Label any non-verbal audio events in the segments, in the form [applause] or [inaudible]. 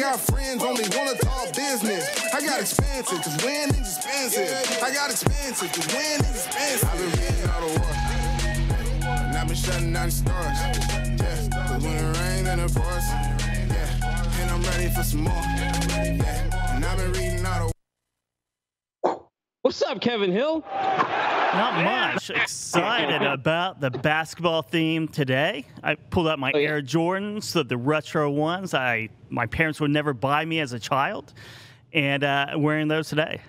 got friends, only wanna talk business. I got expensive, cause winning's expensive. I got expensive, cause winning's expensive. I've been reading all the war. And I've been shutting down the stars. Yeah, cause when it rains and it pours. Yeah, and I'm ready for some more. Yeah, and I've been reading all the What's up, Kevin Hill? Not much. Excited [laughs] about the basketball theme today. I pulled out my Oh, yeah. Air Jordans, the, the retro ones. I my parents would never buy me as a child, and uh, wearing those today.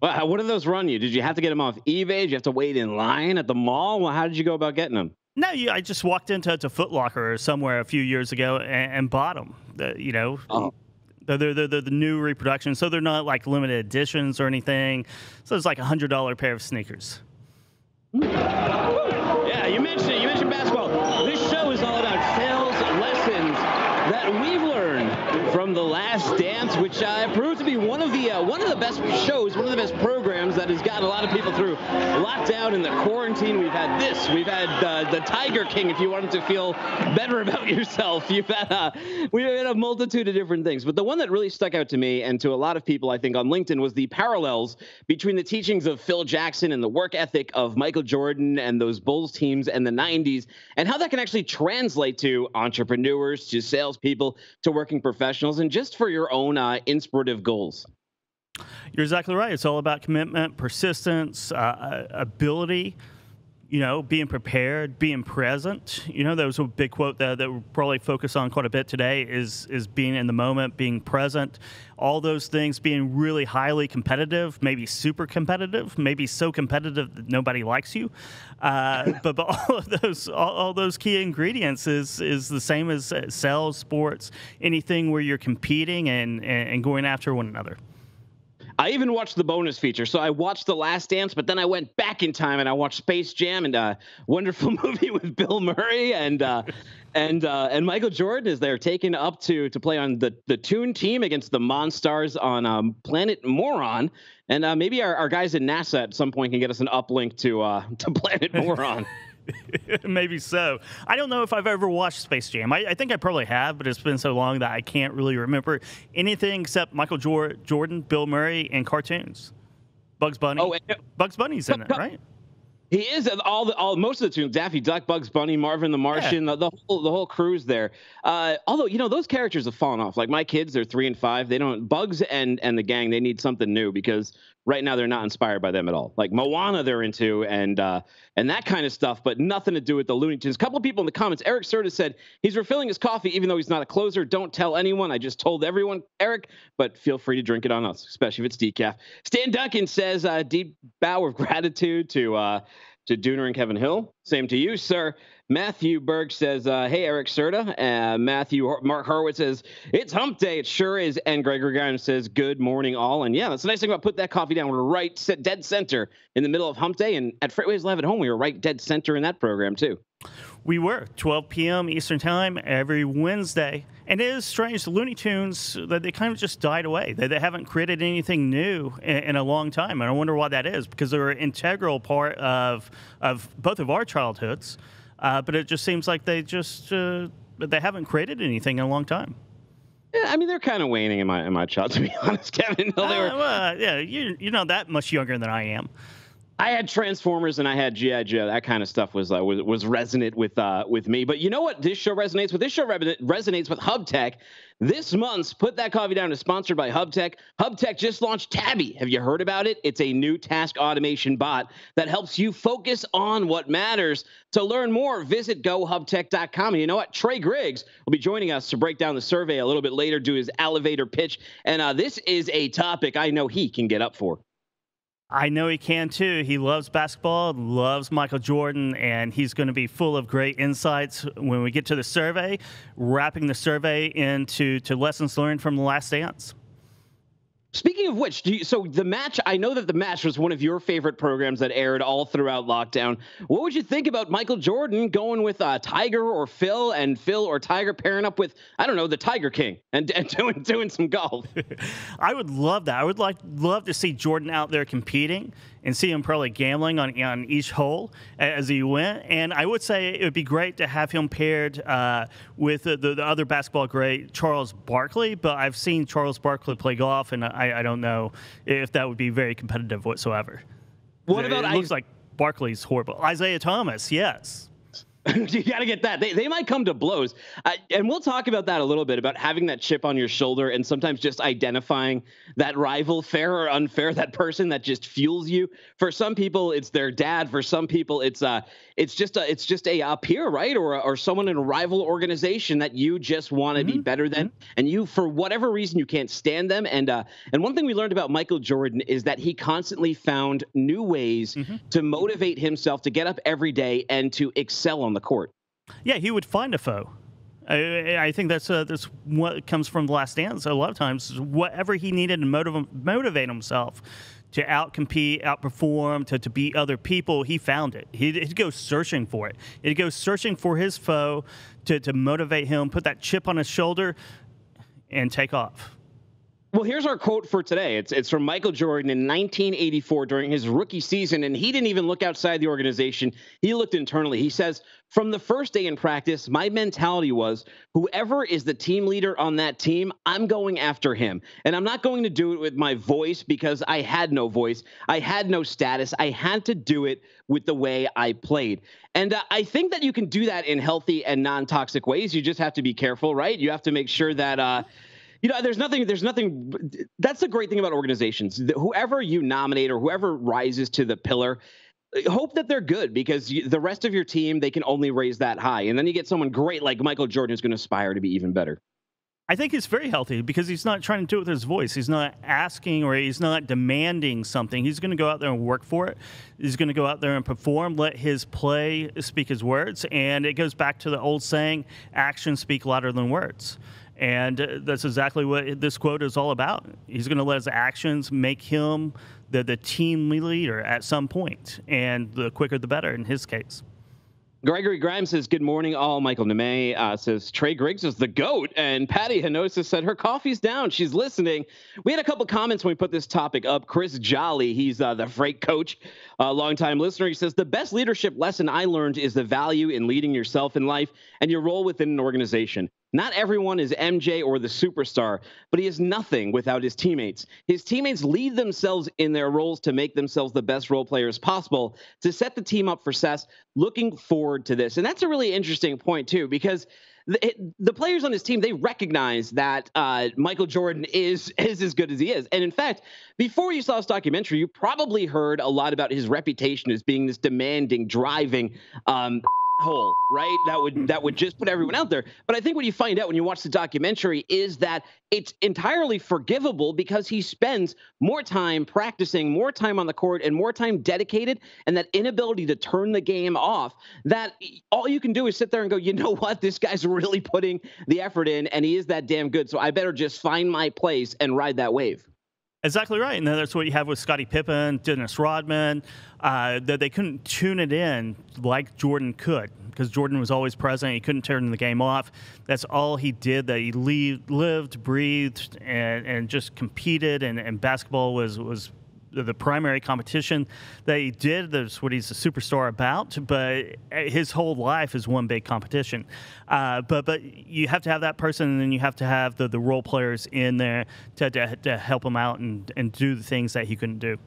Well, how- what did those run you? Did you have to get them off eBay? Did you have to wait in line at the mall? Well, how did you go about getting them? No, you, I just walked into to Foot Locker or somewhere a few years ago and, and bought them. The, you know, Oh. They're, they're, they're, the new reproduction, so they're not like limited editions or anything. So it's like a hundred dollar pair of sneakers. Yeah, you mentioned it. You mentioned basketball. This show is all about sales lessons that we've learned from The Last Dance, which uh, proved to be one of the uh, one of the best shows, one of the best programs that has gotten a lot of people through lockdown and the quarantine. We've had this. We've had uh, the Tiger King. If you wanted to feel better [laughs] about yourself, you've had uh, we've had a multitude of different things. But the one that really stuck out to me and to a lot of people, I think, on LinkedIn was the parallels between the teachings of Phil Jackson and the work ethic of Michael Jordan and those Bulls teams in the 90s, and how that can actually translate to entrepreneurs, to salespeople, to working professionals, and just for your own uh, inspirative goals. You're exactly right. It's all about commitment, persistence, uh, uh, ability. You know, being prepared, being present. You know, that was a big quote that, that we'll probably focus on quite a bit today. Is is being in the moment, being present, all those things. Being really highly competitive, maybe super competitive, maybe so competitive that nobody likes you. Uh, [laughs] but but all of those all, all those key ingredients is is the same as uh, sales, sports, anything where you're competing and, and going after one another. I even watched the bonus feature. So I watched The Last Dance, but then I went back in time and I watched Space Jam and a wonderful [laughs] movie with Bill Murray and uh, and uh, and Michael Jordan is there taken up to to play on the the Toon team against the Monstars on um, Planet Moron. And uh, maybe our, our guys at NASA at some point can get us an uplink to uh, [laughs] to Planet [laughs] Moron. [laughs] Maybe so. I don't know if I've ever watched Space Jam. I, I think I probably have, but it's been so long that I can't really remember anything except Michael Jor- Jordan, Bill Murray, and cartoons. Bugs Bunny. Oh, and- Bugs Bunny's in it, right? He is all the all most of the tunes. Daffy Duck, Bugs Bunny, Marvin the Martian, the, the whole the whole crew's there. Uh, although you know those characters have fallen off. Like my kids, they're three and five. They don't Bugs and and the gang. They need something new because right now they're not inspired by them at all. Like Moana, they're into and uh, and that kind of stuff, but nothing to do with the Looney Tunes. A couple of people in the comments. Eric Serta said he's refilling his coffee even though he's not a closer. Don't tell anyone. I just told everyone, Eric, but feel free to drink it on us, especially if it's decaf. Stan Duncan says uh, deep bow of gratitude to. Uh, to Dooner and Kevin Hill. Same to you, sir. Matthew Berg says, uh, "Hey, Eric Serta." Uh, Matthew Mark Horowitz says, "It's Hump Day. It sure is." And Gregory Grimes says, "Good morning, all." And yeah, that's the nice thing about put that coffee down. We're right dead center in the middle of Hump Day, and at FreightWaves Live at Home, we were right dead center in that program too. We were 12 p.m. Eastern Time every Wednesday, and it is strange. The Looney Tunes that they kind of just died away. They, they haven't created anything new in, in a long time, and I wonder why that is. Because they were an integral part of of both of our childhoods, uh, but it just seems like they just uh, they haven't created anything in a long time. Yeah, I mean, they're kind of waning in my in my child, [laughs] to be honest, Kevin. Hill. They were, Uh, well, yeah, you you're not that much younger than I am. I had Transformers and I had GI Joe. That kind of stuff was uh, was, was resonant with uh, with me. But you know what? This show resonates with. This show re- resonates with HubTek. This month's Put That Coffee Down is sponsored by HubTek. HubTek just launched Tabby. Have you heard about it? It's a new task automation bot that helps you focus on what matters. To learn more, visit gohubtek.com. And you know what? Trey Griggs will be joining us to break down the survey a little bit later, do his elevator pitch. And uh, this is a topic I know he can get up for. I know he can too. He loves basketball, loves Michael Jordan, and he's going to be full of great insights when we get to the survey, wrapping the survey into to lessons learned from the last dance. Speaking of which, you, so the match, I know that the match was one of your favorite programs that aired all throughout lockdown. What would you think about Michael Jordan going with uh, Tiger or Phil and Phil or Tiger pairing up with, I don't know, the Tiger King and, and [laughs] doing, doing some golf? [laughs] I would love that. I would like love to see Jordan out there competing and see him probably gambling on on each hole as he went. And I would say it would be great to have him paired uh, with the, the, the, other basketball great Charles Barkley. But I've seen Charles Barkley play golf, and I, I don't know if that would be very competitive whatsoever. What about it looks I- like Barkley's horrible. Isiah Thomas, yes. [laughs] you got to get that. They, they might come to blows. Uh, and we'll talk about that a little bit about having that chip on your shoulder and sometimes just identifying that rival, fair or unfair, that person that just fuels you. For some people, it's their dad. For some people, it's uh, it's just a, it's just a, a peer, right? Or, or someone in a rival organization that you just want to mm-hmm. be better than. Mm-hmm. And you, for whatever reason, you can't stand them. And, uh, and one thing we learned about Michael Jordan is that he constantly found new ways mm-hmm. to motivate himself to get up every day and to excel on the court. Yeah, he would find a foe. I, I think that's uh, that's what comes from the Last Dance. A lot of times, whatever he needed to motiv- motivate himself to outcompete, outperform, to, to beat other people, he found it. He'd, he'd, go searching for it. He'd go searching for his foe to, to motivate him, put that chip on his shoulder, and take off. Well, here's our quote for today. It's it's from Michael Jordan in 1984 during his rookie season, and he didn't even look outside the organization. He looked internally. He says, "From the first day in practice, my mentality was whoever is the team leader on that team, I'm going after him, and I'm not going to do it with my voice because I had no voice, I had no status. I had to do it with the way I played." And uh, I think that you can do that in healthy and non-toxic ways. You just have to be careful, right? You have to make sure that. Uh, you know, there's nothing, there's nothing. That's the great thing about organizations. Whoever you nominate or whoever rises to the pillar, hope that they're good because you, the rest of your team they can only raise that high, and then you get someone great like Michael Jordan who's going to aspire to be even better. I think he's very healthy because he's not trying to do it with his voice. He's not asking or he's not demanding something. He's going to go out there and work for it. He's going to go out there and perform, let his play speak his words. And it goes back to the old saying actions speak louder than words. And that's exactly what this quote is all about. He's going to let his actions make him the, the team leader at some point, and the quicker the better in his case. Gregory Grimes says, Good morning, all. Michael Nemay uh, says, Trey Griggs is the GOAT. And Patty Hanosa said, Her coffee's down. She's listening. We had a couple comments when we put this topic up. Chris Jolly, he's uh, the freight coach, a longtime listener. He says, The best leadership lesson I learned is the value in leading yourself in life and your role within an organization. Not everyone is MJ or the superstar, but he is nothing without his teammates. His teammates lead themselves in their roles to make themselves the best role players possible to set the team up for success. Looking forward to this. And that's a really interesting point, too, because the, the players on his team they recognize that uh, Michael Jordan is [laughs] is as good as he is, and in fact, before you saw this documentary, you probably heard a lot about his reputation as being this demanding, driving, um, hole, right? That would that would mm-hmm. just put everyone out there. But I think what you find out when you watch the documentary is that it's entirely forgivable because he spends more time practicing, more time on the court, and more time dedicated, and that inability to turn the game off. That all you can do is sit there and go, you know what, this guy's [laughs] really putting the effort in, and he is that damn good. So I better just find my place and ride that wave. Exactly right, and that's what you have with Scottie Pippen, Dennis Rodman. Uh, that they couldn't tune it in like Jordan could because Jordan was always present. He couldn't turn the game off. That's all he did. That he lived, breathed, and, and just competed. And, and basketball was was the primary competition that he did. That's what he's a superstar about. But his whole life is one big competition. Uh, but but you have to have that person, and then you have to have the, the role players in there to, to, to help him out and, and do the things that he couldn't do.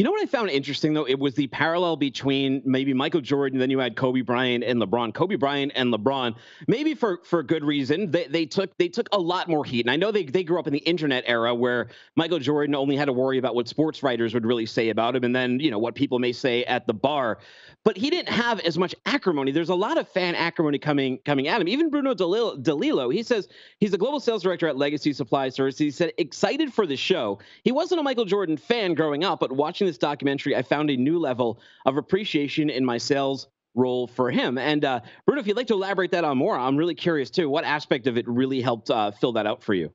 You know what I found interesting though? It was the parallel between maybe Michael Jordan, then you had Kobe Bryant and LeBron. Kobe Bryant and LeBron, maybe for for good reason, they, they took they took a lot more heat. And I know they they grew up in the internet era where Michael Jordan only had to worry about what sports writers would really say about him, and then you know what people may say at the bar but he didn't have as much acrimony. There's a lot of fan acrimony coming coming at him. Even Bruno DeLillo, he says he's the global sales director at Legacy Supply Service. He said excited for the show. He wasn't a Michael Jordan fan growing up, but watching this documentary, I found a new level of appreciation in my sales role for him. And uh, Bruno, if you'd like to elaborate that on more, I'm really curious too. What aspect of it really helped uh, fill that out for you?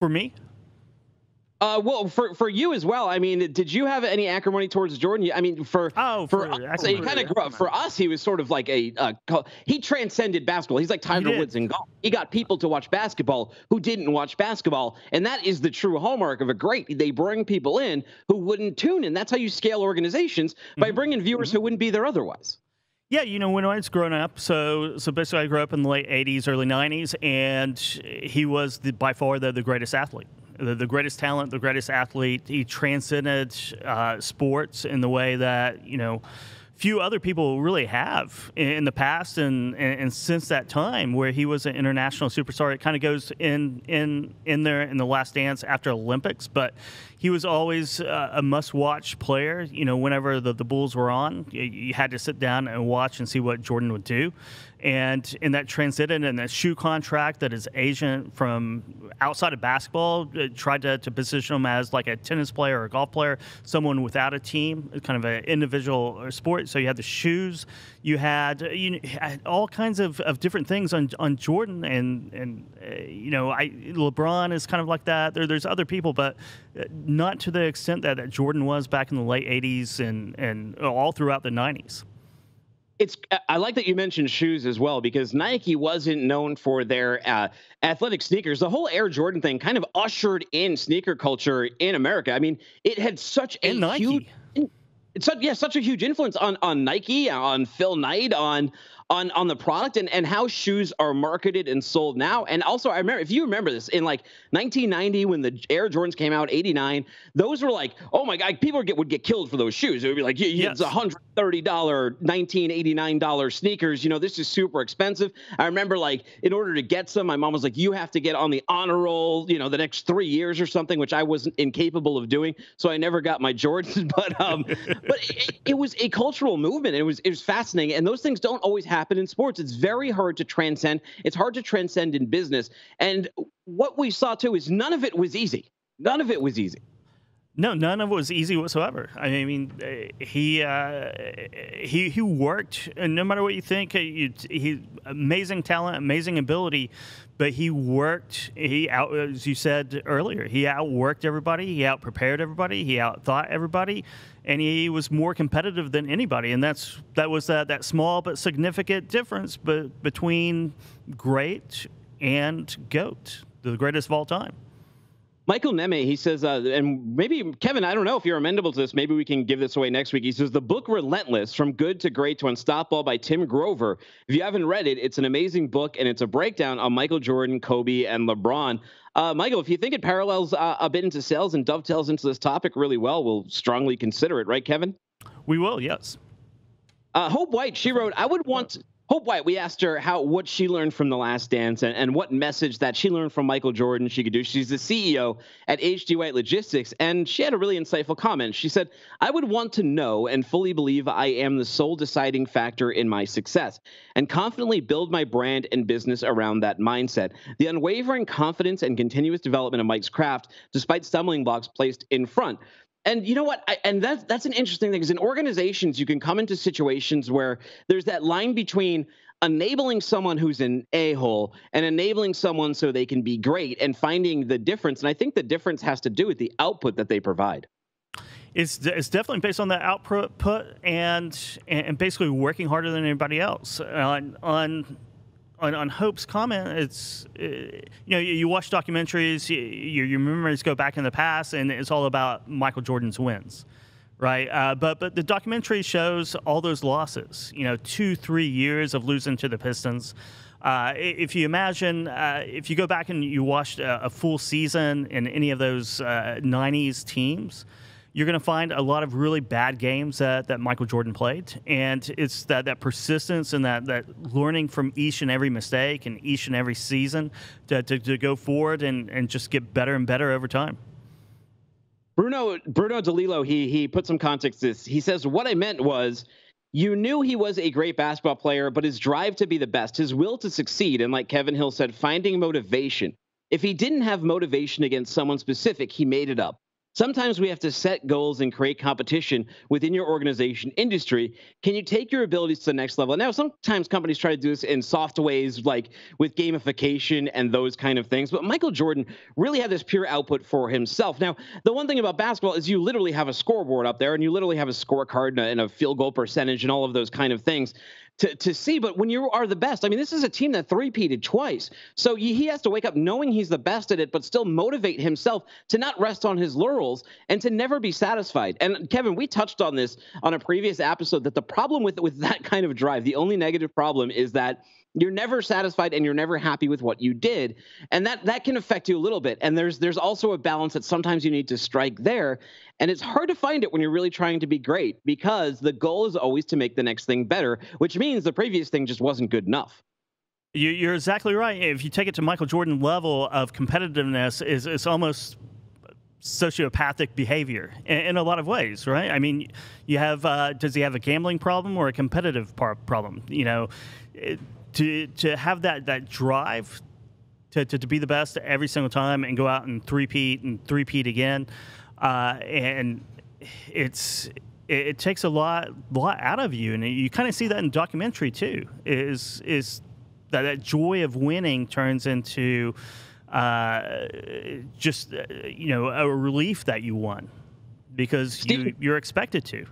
For me, Uh, well, for for you as well. I mean, did you have any acrimony towards Jordan? I mean, for oh, for, for us, he kind of grew up. For us, he was sort of like a uh, he transcended basketball. He's like Tiger he Woods in golf. He got people to watch basketball who didn't watch basketball, and that is the true hallmark of a great. They bring people in who wouldn't tune in. That's how you scale organizations by mm-hmm. bringing viewers mm-hmm. who wouldn't be there otherwise. Yeah, you know, when I was growing up, so so basically I grew up in the late '80s, early '90s, and he was the, by far the, the greatest athlete the, the greatest talent, the greatest athlete. He transcended uh, sports in the way that you know few other people really have in the past and, and, and, since that time where he was an international superstar. It kind of goes in in in there in the last dance after Olympics, but he was always a must-watch player. You know, whenever the, the Bulls were on, you, you had to sit down and watch and see what Jordan would do. And in that transcended and that shoe contract that his agent from outside of basketball uh, tried to, to position him as like a tennis player or a golf player, someone without a team, kind of an individual uh, sport. So you had the shoes, you had uh, you had all kinds of, of different things on, on Jordan, and and uh, you know I LeBron is kind of like that. There, there's other people, but not to the extent that, that Jordan was back in the late '80s and and all throughout the '90s it's I like that you mentioned shoes as well because Nike wasn't known for their uh, athletic sneakers. The whole Air Jordan thing kind of ushered in sneaker culture in America. I mean, it had such a huge it's such, yeah, such a huge influence on on Nike, on Phil Knight, on on on the product and and how shoes are marketed and sold now. And also, I remember if you remember this in like 1990 when the Air Jordans came out, 89, those were like, oh my god, people would get would get killed for those shoes. It would be like, yes. it's 130 dollar, 1989 dollar sneakers. You know, this is super expensive. I remember like in order to get some, my mom was like, you have to get on the honor roll, you know, the next three years or something, which I wasn't incapable of doing. So I never got my Jordans, [laughs] but um, but it, it was a cultural movement. It was it was fascinating, and those things don't always happen in sports. It's very hard to transcend. It's hard to transcend in business. And what we saw too is none of it was easy. None of it was easy. No, none of it was easy whatsoever. I mean, he uh, he he worked, and no matter what you think, he, he amazing talent, amazing ability, but he worked. He out, as you said earlier, he outworked everybody. He outprepared everybody. He outthought everybody, and he was more competitive than anybody. And that's that was that that small but significant difference, between great and goat, the greatest of all time. Michael Neme, he says, uh, and maybe Kevin, I don't know if you're amenable to this. Maybe we can give this away next week. He says the book Relentless: From Good to Great to Unstoppable by Tim Grover. If you haven't read it, it's an amazing book, and it's a breakdown on Michael Jordan, Kobe, and LeBron. Uh, Michael, if you think it parallels uh, a bit into sales and dovetails into this topic really well, we'll strongly consider it, right, Kevin? We will, yes. Uh, Hope White, she wrote, I would want Hope White, we asked her how what she learned from The Last Dance and, and what message that she learned from Michael Jordan she could do. She's the CEO at HD White Logistics, and she had a really insightful comment. She said, I would want to know and fully believe I am the sole deciding factor in my success and confidently build my brand and business around that mindset. The unwavering confidence and continuous development of Mike's craft, despite stumbling blocks placed in front and you know what? I, and that's that's an interesting thing because in organizations you can come into situations where there's that line between enabling someone who's an a-hole and enabling someone so they can be great and finding the difference. And i think the difference has to do with the output that they provide. It's, it's definitely based on the output and and basically working harder than anybody else. On on on, on Hope's comment, it's uh, you know you watch documentaries, you, your memories go back in the past, and it's all about Michael Jordan's wins, right? Uh, but but the documentary shows all those losses. You know, two three years of losing to the Pistons. Uh, if you imagine, uh, if you go back and you watched a, a full season in any of those '90s uh, teams you're going to find a lot of really bad games that, that Michael Jordan played. And it's that, that persistence and that, that learning from each and every mistake and each and every season to, to, to go forward and, and just get better and better over time. Bruno Bruno DeLillo, he he put some context to this. He says, What I meant was you knew he was a great basketball player, but his drive to be the best, his will to succeed, and like Kevin Hill said, finding motivation. If he didn't have motivation against someone specific, he made it up. Sometimes we have to set goals and create competition within your organization industry. Can you take your abilities to the next level? Now, sometimes companies try to do this in soft ways, like with gamification and those kind of things. But Michael Jordan really had this pure output for himself. Now, the one thing about basketball is you literally have a scoreboard up there and you literally have a scorecard and a, and a field goal percentage and all of those kind of things to, to see. But when you are the best, I mean, this is a team that three-peated twice. So he has to wake up knowing he's the best at it, but still motivate himself to not rest on his laurels and to never be satisfied. And Kevin, we touched on this on a previous episode that the problem with with that kind of drive, the only negative problem is that you're never satisfied and you're never happy with what you did and that that can affect you a little bit and there's there's also a balance that sometimes you need to strike there and it's hard to find it when you're really trying to be great because the goal is always to make the next thing better which means the previous thing just wasn't good enough you're exactly right if you take it to michael jordan level of competitiveness is it's almost sociopathic behavior in, a lot of ways, right? I mean, you have uh, does he have a gambling problem or a competitive problem? You know, to to have that that drive to, to, to be the best every single time and go out and three-peat and three-peat again, uh, and it's it, it, takes a lot lot out of you, and you kind of see that in documentary too. Is is that that joy of winning turns into uh, just uh, you know a relief that you won because you, you're expected to.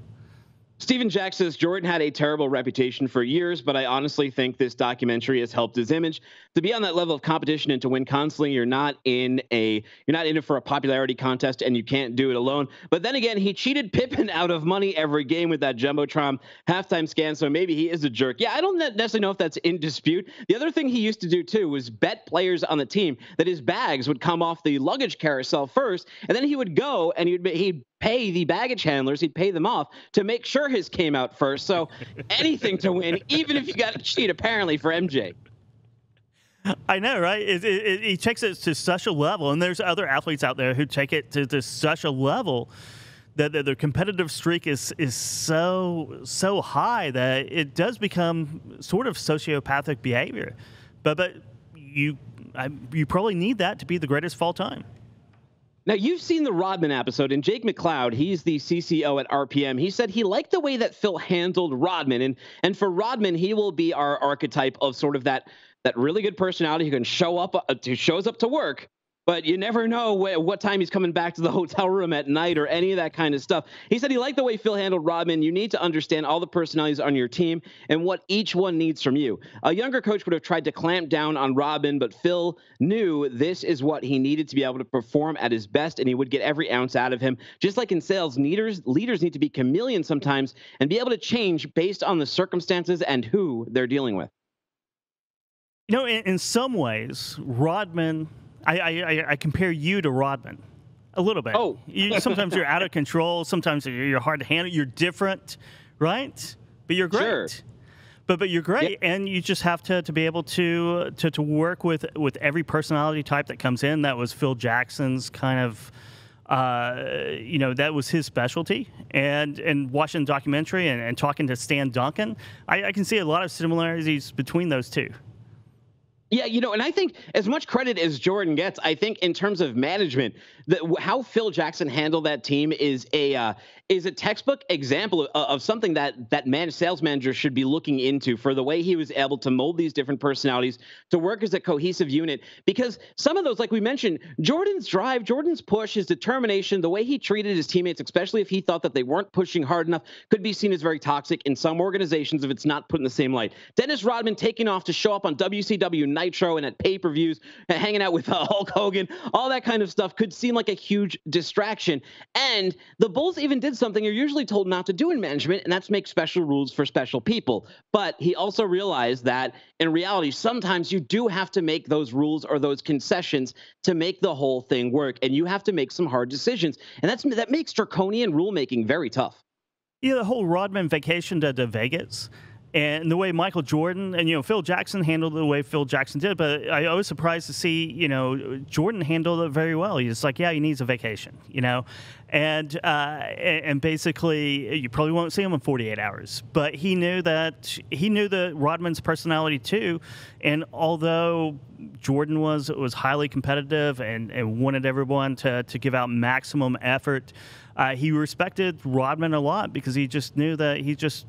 Stephen Jack says Jordan had a terrible reputation for years, but I honestly think this documentary has helped his image. To be on that level of competition and to win constantly, you're not in a you're not in it for a popularity contest, and you can't do it alone. But then again, he cheated Pippen [laughs] out of money every game with that jumbotron halftime scan, so maybe he is a jerk. Yeah, I don't necessarily know if that's in dispute. The other thing he used to do too was bet players on the team that his bags would come off the luggage carousel first, and then he would go and he'd he'd pay the baggage handlers, he'd pay them off to make sure his came out first. So anything to win, [laughs] even if you got to cheat, apparently, for MJ. I know, right? It, it, it, he takes it to such a level, and there's other athletes out there who take it to, to such a level that the, the competitive streak is is so so high that it does become sort of sociopathic behavior. But but you I, you probably need that to be the greatest of all time. Now, you've seen the Rodman episode, and Jake McLeod, he's the CCO at RPM. He said he liked the way that Phil handled Rodman. And, and for Rodman, he will be our archetype of sort of that, that really good personality who can show up, uh, who shows up to work, but you never know wh- what time he's coming back to the [laughs] hotel room at night or any of that kind of stuff. He said he liked the way Phil handled Rodman. You need to understand all the personalities on your team and what each one needs from you. A younger coach would have tried to clamp down on Rodman, but Phil knew this is what he needed to be able to perform at his best, and he would get every ounce out of him. Just like in sales, leaders leaders need to be chameleons sometimes and be able to change based on the circumstances and who they're dealing with. You know, in, in some ways, Rodman I, I, I compare you to Rodman a little bit. Oh, you, sometimes you're out of control. Sometimes you're hard to handle. You're different, right? But you're great. Sure. But but you're great, and you just have to, to be able to, to to work with with every personality type that comes in. That was Phil Jackson's kind of. Uh, you know that was his specialty, and and watching the documentary and, and talking to Stan Duncan, I, I can see a lot of similarities between those two. Yeah, you know, and I think as much credit as Jordan gets, I think in terms of management, the, how Phil Jackson handled that team is a uh, is a textbook example of, of, something that that man sales manager should be looking into for the way he was able to mold these different personalities to work as a cohesive unit. Because some of those, like we mentioned, Jordan's drive, Jordan's push, his determination, the way he treated his teammates, especially if he thought that they weren't pushing hard enough, could be seen as very toxic in some organizations if it's not put in the same light. Dennis Rodman taking off to show up on WCW Nitro and at pay per views, and [laughs] hanging out with uh, Hulk Hogan, all that kind of stuff could seem like a huge distraction. And the Bulls even did something you're usually told not to do in management, and that's make special rules for special people. But he also realized that in reality, sometimes you do have to make those rules or those concessions to make the whole thing work, and you have to make some hard decisions. And that's that makes draconian rulemaking very tough. Yeah, the whole Rodman vacation to, to Vegas and the way Michael Jordan and you know Phil Jackson handled it the way Phil Jackson did. But I was surprised to see you know Jordan handled it very well. He's like, yeah, he needs a vacation, you know, and uh, and basically you probably won't see him in 48 hours. But he knew that he knew the Rodman's personality too, and although Jordan was was highly competitive and, and wanted everyone to to give out maximum effort. Uh, he respected Rodman a lot because he just knew that he just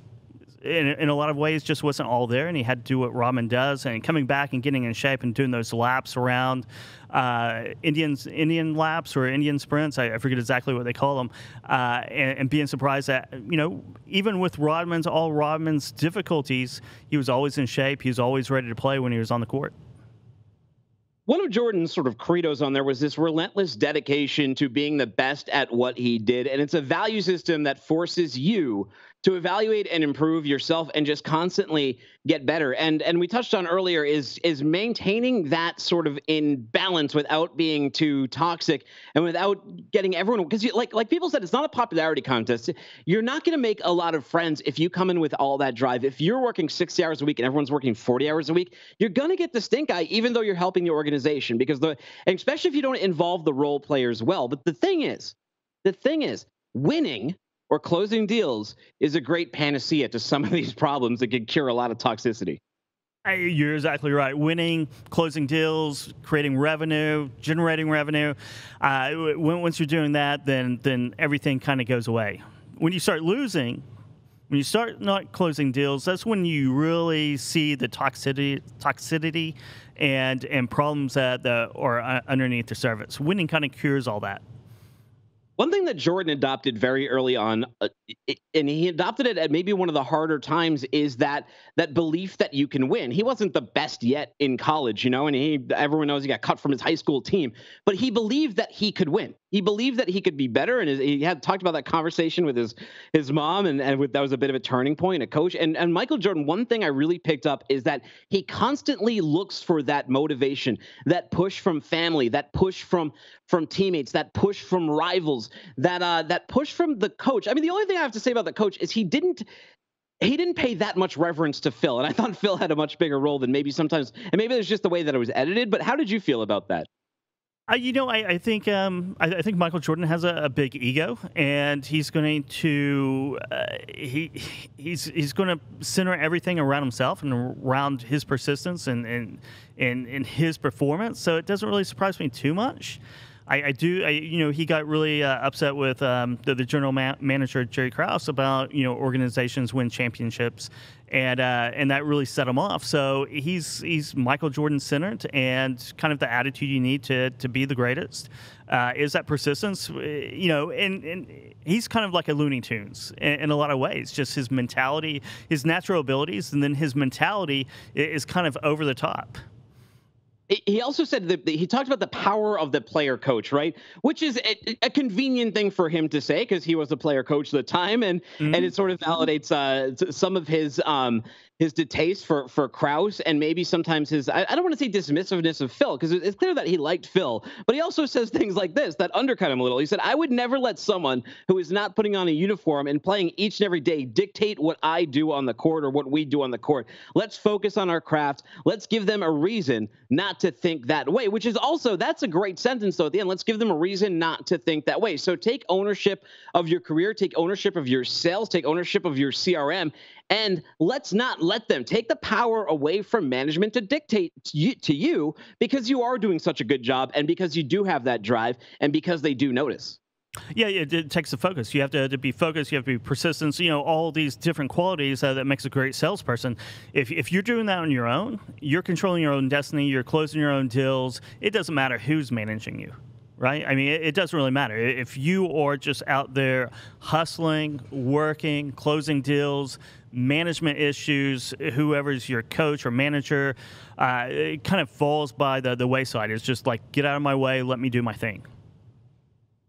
in, in a lot of ways just wasn't all there and he had to do what Rodman does and coming back and getting in shape and doing those laps around uh, Indians Indian laps or Indian sprints I, I, forget exactly what they call them uh, and, and, being surprised that you know even with Rodman's all Rodman's difficulties he was always in shape he was always ready to play when he was on the court one of Jordan's sort of credos on there was this relentless dedication to being the best at what he did. And it's a value system that forces you to evaluate and improve yourself and just constantly get better. And and we touched on earlier is is maintaining that sort of in balance without being too toxic and without getting everyone because like like people said it's not a popularity contest. You're not going to make a lot of friends if you come in with all that drive. If you're working 60 hours a week and everyone's working 40 hours a week, you're going to get the stink eye even though you're helping the organization because the especially if you don't involve the role players well. But the thing is, the thing is winning or closing deals is a great panacea to some of these [laughs] problems that can cure a lot of toxicity. You're exactly right. Winning, closing deals, creating revenue, generating revenue. Uh, once you're doing that, then then everything kind of goes away. When you start losing, when you start not closing deals, that's when you really see the toxicity, toxicity, and and problems that the, are uh, underneath the surface. Winning kind of cures all that. One thing that Jordan adopted very early on, uh, and he adopted it at maybe one of the harder times, is that that belief that you can win. He wasn't the best yet in college, you know, and he everyone knows he got cut from his high school team, but he believed that he could win. He believed that he could be better, and his, he had talked about that conversation with his his mom, and and with, that was a bit of a turning point. A coach and and Michael Jordan. One thing I really picked up is that he constantly looks for that motivation, that push from family, that push from from teammates, that push from rivals, that uh, that push from the coach. I mean, the only thing I have to say about the coach is he didn't he didn't pay that much reverence to Phil, and I thought Phil had a much bigger role than maybe sometimes, and maybe it's just the way that it was edited. But how did you feel about that? Uh, you know, I, I think um, I, I, think Michael Jordan has a, a, big ego, and he's going to uh, he he's he's going to center everything around himself and around his persistence and and and, and his performance. So it doesn't really surprise me too much. I, I do, I, you know, he got really uh, upset with um, the, the, general ma- manager Jerry Krause about you know organizations win championships, and uh, and that really set him off. So he's he's Michael Jordan centered, and kind of the attitude you need to to be the greatest uh, is that persistence. Uh, you know, and, and he's kind of like a Looney Tunes in, in, a lot of ways. Just his mentality, his natural abilities, and then his mentality is kind of over the top he also said that he talked about the power of the player coach, right? Which is a, a convenient thing for him to say because he was the player coach at the time, and mm-hmm. and it sort of validates uh, some of his um, his distaste for for Krause and maybe sometimes his I, I don't want to say dismissiveness of Phil because it's clear that he liked Phil, but he also says things like this that undercut him a little. He said, "I would never let someone who is not putting on a uniform and playing each and every day dictate what I do on the court or what we do on the court. Let's focus on our craft. Let's give them a reason not to think that way." Which is also that's a great sentence though at the end. Let's give them a reason not to think that way. So take ownership of your career, take ownership of your sales, take ownership of your CRM, and let's not let them take the power away from management to dictate to you, to you because you are doing such a good job and because you do have that drive and because they do notice. Yeah, it, it takes the focus. You have to, to, be focused. You have to be persistent. You know, all these different qualities uh, that makes a great salesperson. If, if you're doing that on your own, you're controlling your own destiny. You're closing your own deals. It doesn't matter who's managing you right? I mean, it, it, doesn't really matter. If you are just out there hustling, working, closing deals, management issues, whoever's your coach or manager, uh, it kind of falls by the, the wayside. It's just like, get out of my way, let me do my thing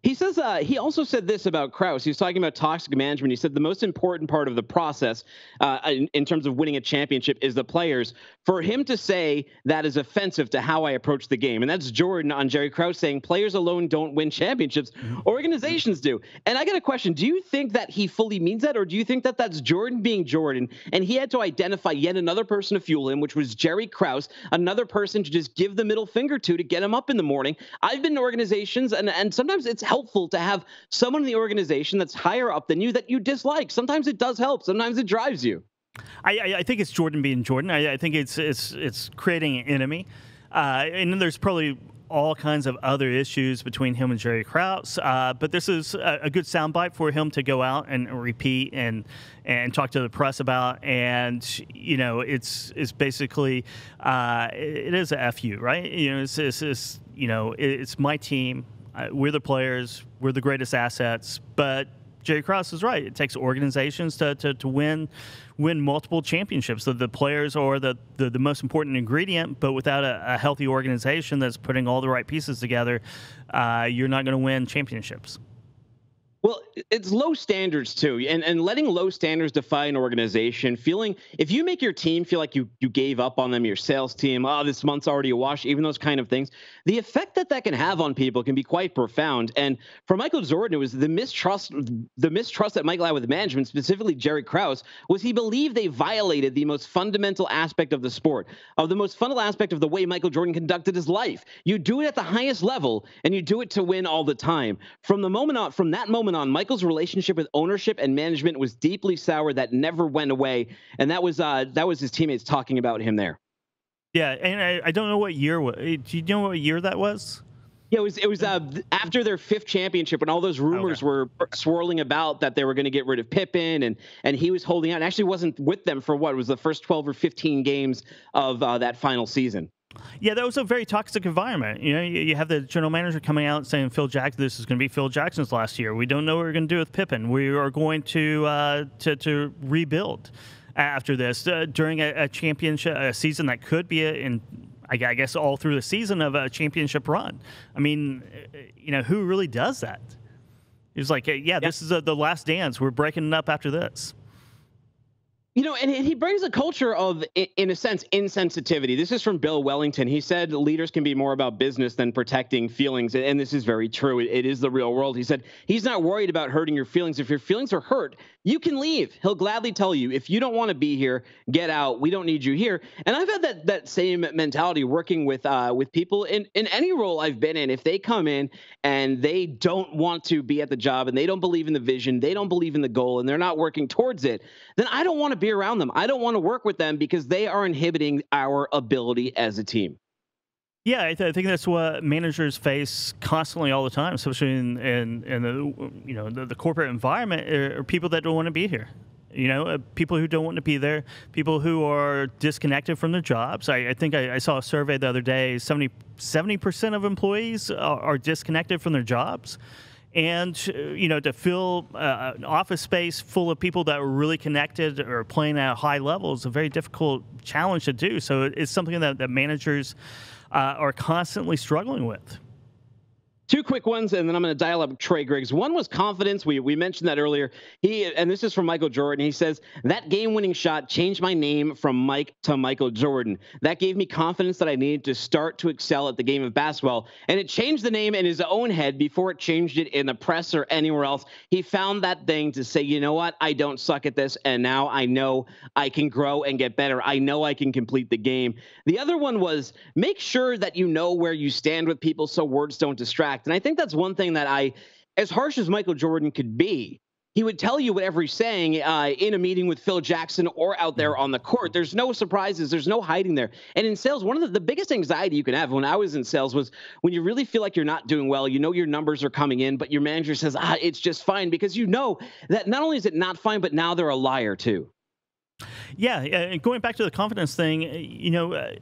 he says uh, he also said this about Krause. He was talking about toxic management. He said the most important part of the process uh, in, in, terms of winning a championship is the players. For him to say that is offensive to how I approach the game, and that's Jordan on Jerry Krause saying players alone don't win championships, mm-hmm. organizations do. And I got a question: Do you think that he fully means that, or do you think that that's Jordan being Jordan, and he had to identify yet another person to fuel him, which was Jerry Krause, another person to just give the middle finger to to get him up in the morning? I've been in organizations, and and sometimes it's helpful to have someone in the organization that's higher up than you that you dislike. Sometimes it does help. Sometimes it drives you. I, I think it's Jordan being Jordan. I, I, think it's it's it's creating an enemy, uh, and there's probably all kinds of other issues between him and Jerry Krause. Uh, but this is a, a, good soundbite for him to go out and repeat and and talk to the press about. And you know, it's it's basically uh, it is a fu, right? You know, it's, it's, it's you know, it's my team. We're the players. We're the greatest assets. But Jerry Krause is right. It takes organizations to, to, to win win multiple championships. So the players are the, the, the most important ingredient, but without a, a, healthy organization that's putting all the right pieces together, uh, you're not going to win championships. Well, it's low standards too, and and letting low standards define an organization. Feeling if you make your team feel like you you gave up on them, your sales team, oh, this month's already a wash, even those kind of things. The effect that that can have on people can be quite profound. And for Michael Jordan, it was the mistrust, the mistrust that Michael had with management, specifically Jerry Krause, was he believed they violated the most fundamental aspect of the sport, of the most fundamental aspect of the way Michael Jordan conducted his life. You do it at the highest level, and you do it to win all the time. From the moment on, from that moment on, Michael's relationship with ownership and management was deeply sour. That never went away, and that was uh, that was his teammates talking about him there. Yeah, and I, I don't know what year. Was. Do you know what year that was? Yeah, it was it was uh, after their fifth championship when all those rumors okay. were swirling about that they were going to get rid of Pippen and and he was holding out. And actually, wasn't with them for what it was the first twelve or fifteen games of uh, that final season. Yeah, that was a very toxic environment. You know, you have the general manager coming out saying Phil Jackson, this is going to be Phil Jackson's last year. We don't know what we're going to do with Pippen. We are going to uh, to, to rebuild after this uh, during a, a, championship a season that could be a, in I guess all through the season of a championship run. I mean, you know, who really does that? He's like, yeah, yeah. this is a, the last dance. We're breaking it up after this. You know, and he brings a culture of, in a sense, insensitivity. This is from Bill Wellington. He said leaders can be more about business than protecting feelings. And this is very true. It is the real world. He said he's not worried about hurting your feelings. If your feelings are hurt, you can leave. He'll gladly tell you, if you don't want to be here, get out. We don't need you here. And I've had that that same mentality working with uh, with people in, in any role I've been in. If they come in and they don't want to be at the job and they don't believe in the vision, they don't believe in the goal, and they're not working towards it, then I don't want to be around them. I don't want to work with them because they are inhibiting our ability as a team. Yeah, I, th- I, think that's what managers face constantly all the time, especially in in, in the you know the, the corporate environment, are, are, people that don't want to be here. You know, uh, people who don't want to be there, people who are disconnected from their jobs. I, I think I, I, saw a survey the other day 70 percent of employees are, are disconnected from their jobs and uh, you know to fill uh, an office space full of people that are really connected or playing at a high level is a very difficult challenge to do so it's something that, that managers uh, are constantly struggling with Two quick ones, and then I'm going to dial up Trey Griggs. One was confidence. We we mentioned that earlier. He and this is from Michael Jordan. He says that game-winning shot changed my name from Mike to Michael Jordan. That gave me confidence that I needed to start to excel at the game of basketball, and it changed the name in his own head before it changed it in the press or anywhere else. He found that thing to say, you know what, I don't suck at this, and now I know I can grow and get better. I know I can complete the game. The other one was make sure that you know where you stand with people, so words don't distract and I think that's one thing that I, as harsh as Michael Jordan could be, he would tell you whatever he's saying uh, in a meeting with Phil Jackson or out there on the court. There's no surprises. There's no hiding there. And in sales, one of the, the biggest anxiety you can have when I was in sales was when you really feel like you're not doing well. You know your numbers are coming in, but your manager says, ah, it's just fine because you know that not only is it not fine, but now they're a liar too. Yeah, uh, going back to the confidence thing, you know, uh,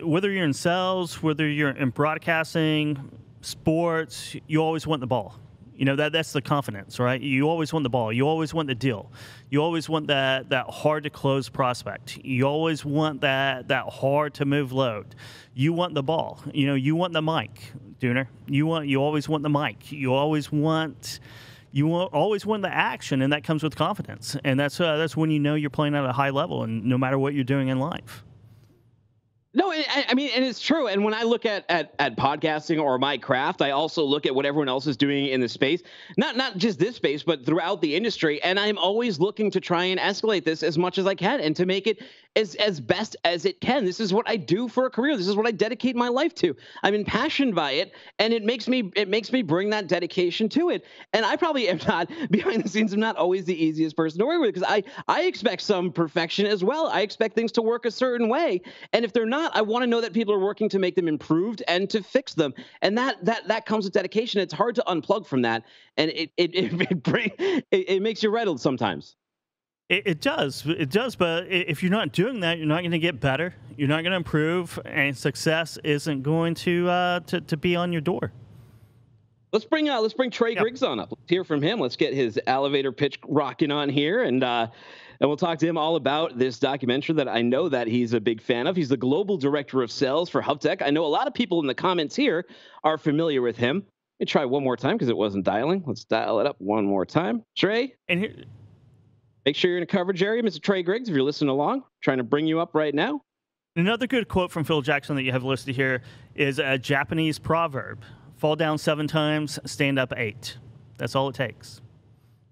whether you're in sales, whether you're in broadcasting, sports, you always want the ball. You know that that's the confidence, right? You always want the ball. You always want the deal. You always want that that hard to close prospect. You always want that that hard to move load. You want the ball. You know, you want the mic Dooner. You want you always want the mic. You always want you want, always want the action, and that comes with confidence. And that's uh, that's when you know you're playing at a high level, and no matter what you're doing in life. No, I, I mean, and it's true. And when I look at, at at podcasting or my craft, I also look at what everyone else is doing in the space. Not not just this space, but throughout the industry. And I'm always looking to try and escalate this as much as I can and to make it as as best as it can. This is what I do for a career. This is what I dedicate my life to. I'm impassioned by it, and it makes me it makes me bring that dedication to it. And I probably am not [laughs] behind the scenes. I'm not always the easiest person to work with because I I expect some perfection as well. I expect things to work a certain way, and if they're not. I want to know that people are working to make them improved and to fix them. And that that that comes with dedication. It's hard to unplug from that, and it it it, [laughs] it, bring, it, it makes you rattled sometimes. It, it, does. It does. But if you're not doing that, you're not going to get better. You're not going to improve, and success isn't going to uh, to to be on your door. Let's bring uh, let's bring Trey yep. Griggs on up. Let's hear from him. Let's get his elevator pitch rocking on here, and uh, and we'll talk to him all about this documentary that I know that he's a big fan of. He's the global director of sales for HubTek. I know a lot of people in the comments here are familiar with him. Let me try one more time because it wasn't dialing. Let's dial it up one more time. Trey, and here, make sure you're in a coverage area, Mr. Trey Griggs, if you're listening along. trying to bring you up right now. Another good quote from Phil Jackson that you have listed here is a Japanese proverb: "Fall down seven times, stand up eight. That's all it takes."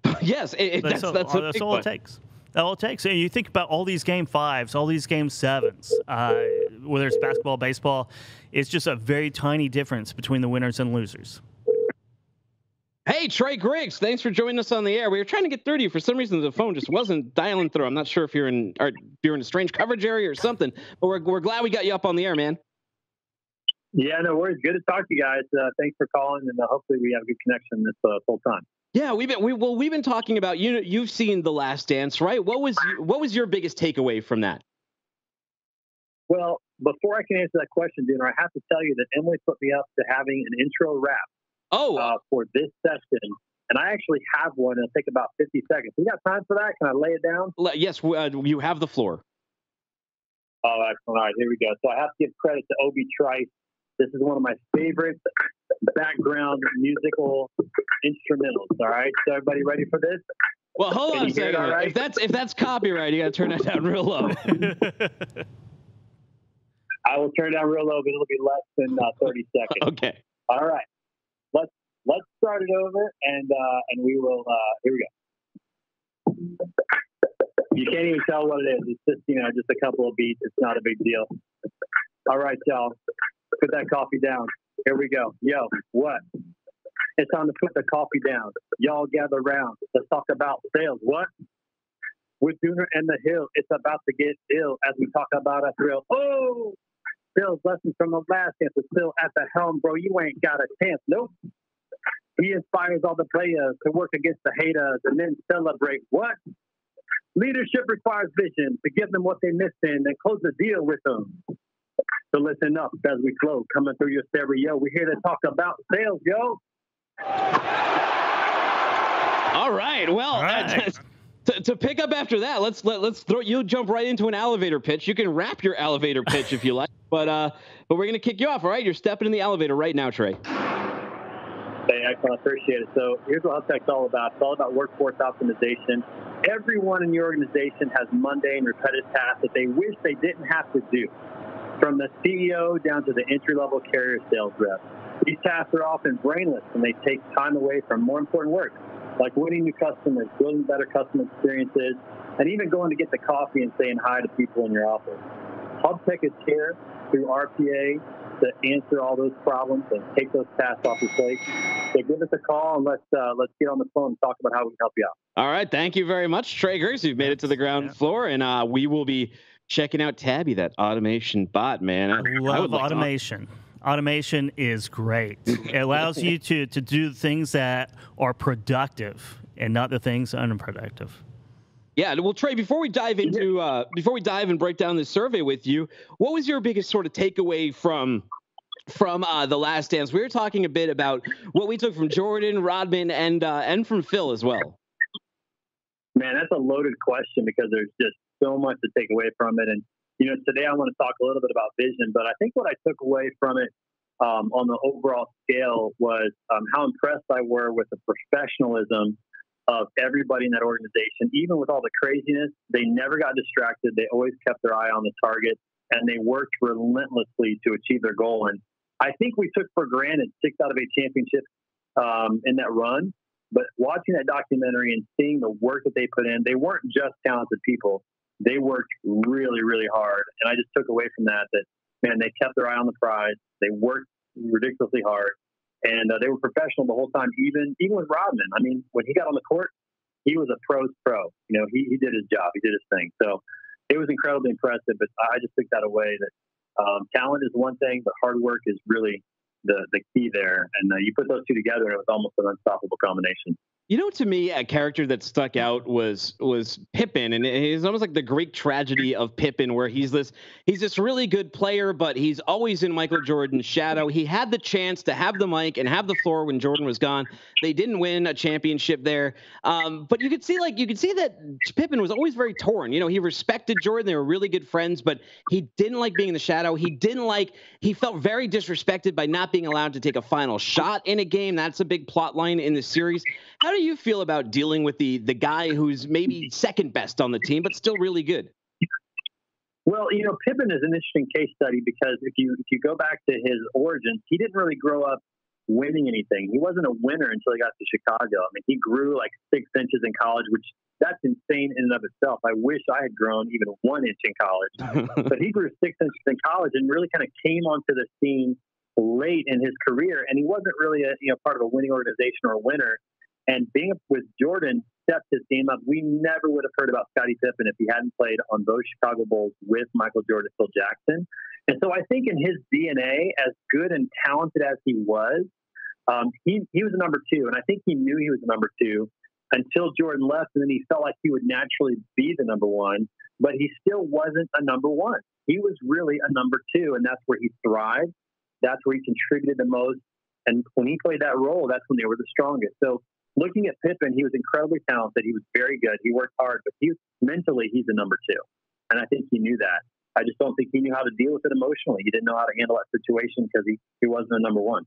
[laughs] yes, it, that's, that's, all, that's, that's all it takes That's all it takes. And you think about all these game fives, all these game sevens, uh, whether it's basketball, baseball, it's just a very tiny difference between the winners and losers. Hey, Trey Griggs, thanks for joining us on the air. We were trying to get through to you. For some reason, the phone just wasn't dialing through. I'm not sure if you're in or you're in a strange coverage area or something, but we're, we're glad we got you up on the air, man. Yeah, no worries. Good to talk to you guys. Uh, thanks for calling, and uh, hopefully we have a good connection this uh, full time. Yeah, we've been we well we've been talking about you. You've seen the Last Dance, right? What was what was your biggest takeaway from that? Well, before I can answer that question, Dooner, I have to tell you that Emily put me up to having an intro rap. Oh, uh, for this session, and I actually have one. It'll take about fifty seconds. We got time for that? Can I lay it down? Yes, uh, you have the floor. Oh, excellent! All right, here we go. So I have to give credit to Obi Trice this is one of my favorite background musical instrumentals. All right, so everybody ready for this? Well, hold Can on a second. Right? If that's if that's copyright, you got to turn that down real low. [laughs] I will turn down real low, but it'll be less than uh, 30 seconds. [laughs] Okay. All right. Let's let's start it over, and uh, and we will. Uh, here we go. You can't even tell what it is. It's just you know just a couple of beats. It's not a big deal. All right, y'all. Put that coffee down. Here we go. Yo, what? It's time to put the coffee down. Y'all gather round. Let's talk about sales. What? With Dooner and the Hill, it's about to get ill as we talk about a thrill. Oh, Bill's lessons from the last dance is still at the helm, bro. You ain't got a chance. Nope. He inspires all the players to work against the haters and then celebrate. What? Leadership requires vision to give them what they missed in and close the deal with them. So listen up as we flow, coming through your stereo. We're here to talk about sales, yo. All right. Well, All right. To, to pick up after that, let's let, let's throw you jump right into an elevator pitch. You can wrap your elevator pitch if you like, [laughs] but uh, but we're gonna kick you off. All right, you're stepping in the elevator right now, Trey. Hey, excellent. Appreciate it. So here's what HubTek's all about. It's all about workforce optimization. Everyone in your organization has mundane, repetitive tasks that they wish they didn't have to do from the CEO down to the entry level carrier sales rep. These tasks are often brainless and they take time away from more important work, like winning new customers, building better customer experiences, and even going to get the coffee and saying hi to people in your office. HubTek is here through RPA to answer all those problems and take those tasks off your plate. So give us a call and let's uh, let's get on the phone and talk about how we can help you out. All right, thank you very much, Trey Griggs. You've made it to the ground yeah. floor, and uh, we will be checking out Tabby, that automation bot, man. I, I love I automation. Automation is great. it allows you to, to do things that are productive and not the things unproductive. Yeah, well, Trey, before we dive into uh, before we dive and break down this survey with you, what was your biggest sort of takeaway from from uh, the Last Dance? We were talking a bit about what we took from Jordan, Rodman, and uh, and from Phil as well. Man, that's a loaded question because there's just so much to take away from it. And, you know, today I want to talk a little bit about vision, but I think what I took away from it um, on the overall scale was um, how impressed I were with the professionalism of everybody in that organization. Even with all the craziness, they never got distracted. They always kept their eye on the target, and they worked relentlessly to achieve their goal. And I think we took for granted six out of eight championships um, in that run. But watching that documentary and seeing the work that they put in, they weren't just talented people. They worked really, really hard. And I just took away from that that, man, they kept their eye on the prize. They worked ridiculously hard. And uh, they were professional the whole time, even even with Rodman. I mean, when he got on the court, he was a pro's pro. You know, he, he did his job, he did his thing. So it was incredibly impressive. But I just took that away that um, talent is one thing, but hard work is really the the key there. And uh, you put those two together, and it was almost an unstoppable combination. You know, to me, a character that stuck out was was Pippen, and it's almost like the Greek tragedy of Pippen, where he's this he's this really good player, but he's always in Michael Jordan's shadow. He had the chance to have the mic and have the floor when Jordan was gone. They didn't win a championship there, um, but you could see like you could see that Pippen was always very torn. You know, he respected Jordan; they were really good friends, but he didn't like being in the shadow. He didn't like he felt very disrespected by not being allowed to take a final shot in a game. That's a big plot line in the series. How do you feel about dealing with the the guy who's maybe second best on the team, but still really good? Well, you know, Pippen is an interesting case study because if you if you go back to his origins, he didn't really grow up winning anything. He wasn't a winner until he got to Chicago. I mean, he grew like six inches in college, which that's insane in and of itself. I wish I had grown even one inch in college, [laughs] but he grew six inches in college and really kind of came onto the scene late in his career. And he wasn't really a you know part of a winning organization or a winner and being with Jordan stepped his game up. We never would have heard about Scottie Pippen if he hadn't played on those Chicago Bulls with Michael Jordan, Phil Jackson. And so I think in his DNA, as good and talented as he was, um, he, he was a number two. And I think he knew he was a number two until Jordan left. And then he felt like he would naturally be the number one, but he still wasn't a number one. He was really a number two. And that's where he thrived. That's where he contributed the most. And when he played that role, that's when they were the strongest. So looking at Pippen, he was incredibly talented. He was very good. He worked hard, but he was, mentally he's a number two, and I think he knew that. I just don't think he knew how to deal with it emotionally. He didn't know how to handle that situation because he, he wasn't a number one.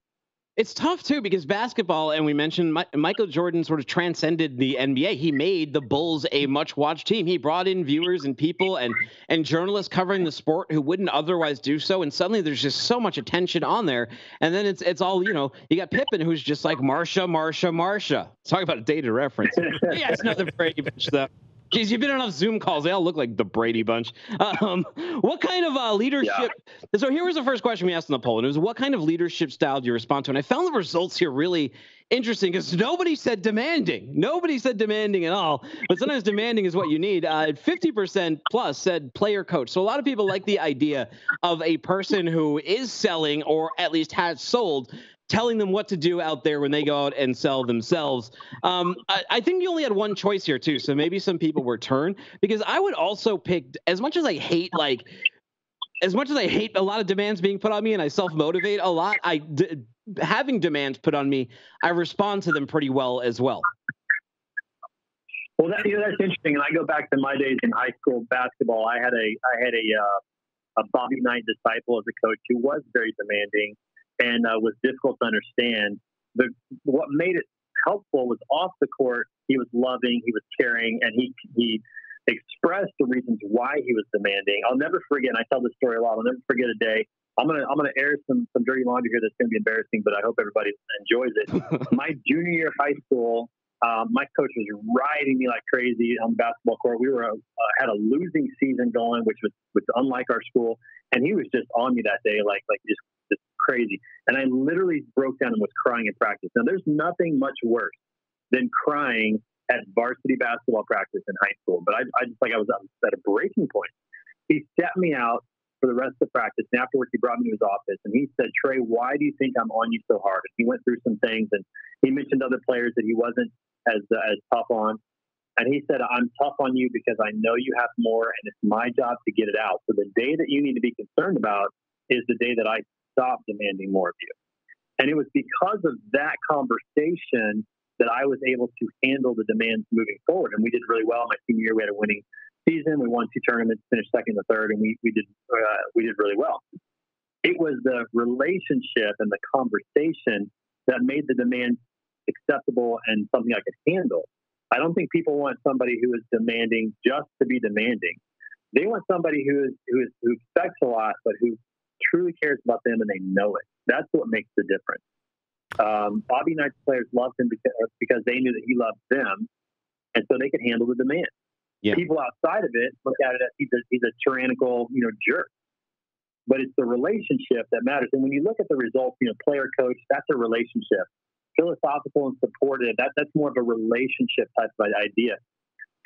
It's tough too because basketball, and we mentioned My- Michael Jordan sort of transcended the NBA. He made the Bulls a much-watched team. He brought in viewers and people and and journalists covering the sport who wouldn't otherwise do so. And suddenly, there's just so much attention on there. And then it's it's all you know. You got Pippen, who's just like Marsha, Marsha, Marsha. Talk about a dated reference. yeah, it's nothing Brady Bunch stuff. Geez, you've been on enough Zoom calls. They all look like the Brady Bunch. Um, what kind of uh, leadership? Yeah. So here was the first question we asked in the poll, and it was, "What kind of leadership style do you respond to?" And I found the results here really interesting because nobody said demanding. Nobody said demanding at all. But sometimes demanding is what you need. Uh, fifty uh, percent plus said player coach. So a lot of people like the idea of a person who is selling or at least has sold telling them what to do out there when they go out and sell themselves. Um, I, I, think you only had one choice here too, so maybe some people were turned because I would also pick as much as I hate like as much as I hate a lot of demands being put on me and I self motivate a lot. I d- having demands put on me, I respond to them pretty well as well. Well, that, you know, that's interesting. And I go back to my days in high school basketball. I had a I had a uh, a Bobby Knight disciple as a coach who was very demanding and uh, was difficult to understand. The what made it helpful was off the court. He was loving, he was caring, and he he expressed the reasons why he was demanding. I'll never forget. And I tell this story a lot. I'll never forget a day. I'm gonna I'm gonna air some some dirty laundry here that's gonna be embarrassing, but I hope everybody enjoys it. [laughs] my junior year of high school, um, my coach was riding me like crazy on the basketball court. We were uh, had a losing season going, which was which unlike our school, and he was just on me that day, like like just just crazy. And I literally broke down and was crying in practice. Now, there's nothing much worse than crying at varsity basketball practice in high school, but I, I just like I was at a breaking point. He sat me out for the rest of the practice, and afterwards he brought me to his office and he said, "Trey, why do you think I'm on you so hard?" And he went through some things, and he mentioned other players that he wasn't as uh, as tough on. And he said, I'm tough on you because I know you have more and it's my job to get it out. So the day that you need to be concerned about is the day that I stop demanding more of you. And it was because of that conversation that I was able to handle the demands moving forward. And we did really well. My senior year, we had a winning season. We won two tournaments, finished second and third, and we, we did uh, we did really well. It was the relationship and the conversation that made the demand acceptable and something I could handle. I don't think people want somebody who is demanding just to be demanding. They want somebody who is who is who expects a lot, but who truly cares about them and they know it. That's what makes the difference. Um, Bobby Knight's players loved him because, because they knew that he loved them, and so they could handle the demand. Yeah. People outside of it look at it as he's a, he's a tyrannical, you know, jerk. But it's the relationship that matters. And when you look at the results, you know, player coach, that's a relationship. Philosophical and supportive, that, that's more of a relationship type of idea.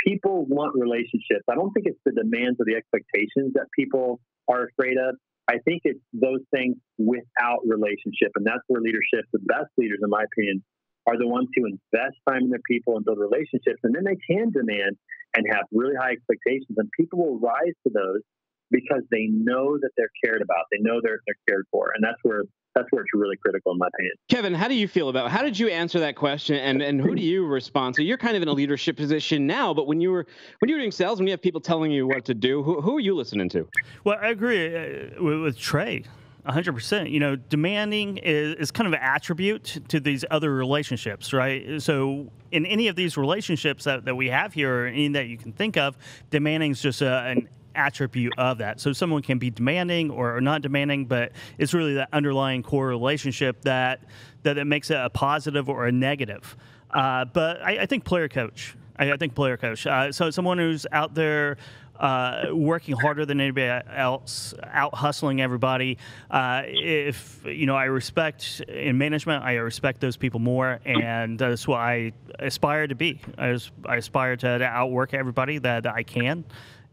People want relationships. I don't think it's the demands or the expectations that people are afraid of. I think it's those things without relationship. And that's where leadership, the best leaders, in my opinion, are the ones who invest time in their people and build relationships. And then they can demand and have really high expectations. And people will rise to those because they know that they're cared about. They know they're, they're cared for. And that's where that's where it's really critical in my opinion. Kevin, how do you feel about how did you answer that question and and who do you respond to? You're kind of in a leadership position now, but when you were when you were doing sales, when you have people telling you what to do, who, who are you listening to? Well, I agree uh, with, with Trey. 100%. You know, demanding is, is kind of an attribute to these other relationships, right? So, in any of these relationships that, that we have here, or any that you can think of, demanding is just a, an attribute of that. So someone can be demanding or not demanding, but it's really that underlying core relationship that that, that makes it a positive or a negative. Uh, but I, I, think player coach. I, I think player coach. Uh, so someone who's out there. Uh, working harder than anybody else, out hustling everybody. Uh, if you know, I respect in management, I respect those people more, and that's what I aspire to be. I, I aspire to, to outwork everybody that, that I can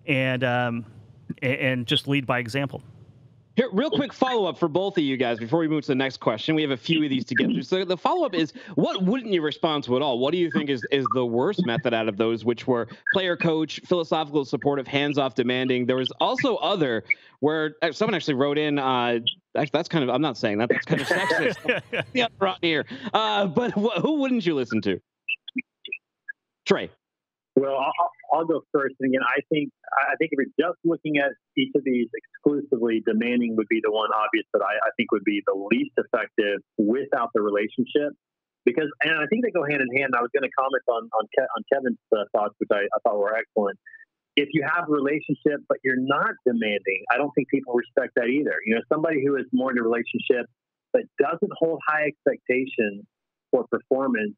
and um, and just lead by example. Here, real quick follow up for both of you guys before we move to the next question. We have a few of these to get through. So the follow up is, what wouldn't you respond to at all? What do you think is is the worst method out of those, which were player coach, philosophical, supportive, hands off, demanding? There was also other where uh, someone actually wrote in. Uh, that's kind of I'm not saying that. That's kind of sexist. [laughs] yeah, right here. Uh, but wh- who wouldn't you listen to? Trey. Well, I'll, I'll go first. And again, I think I think if you're just looking at each of these exclusively, demanding would be the one obvious that I, I think would be the least effective without the relationship. Because, and I think they go hand in hand. I was going to comment on on, Ke- on Kevin's uh, thoughts, which I, I thought were excellent. If you have a relationship but you're not demanding, I don't think people respect that either. You know, somebody who is more in a relationship but doesn't hold high expectations for performance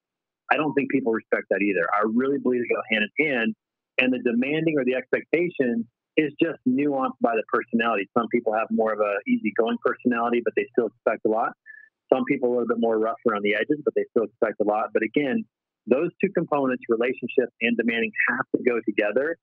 I don't think people respect that either. I really believe they go hand in hand. And the demanding or the expectation is just nuanced by the personality. Some people have more of a easygoing personality, but they still expect a lot. Some people a little bit more rough around the edges, but they still expect a lot. But again, those two components, relationship and demanding, have to go together.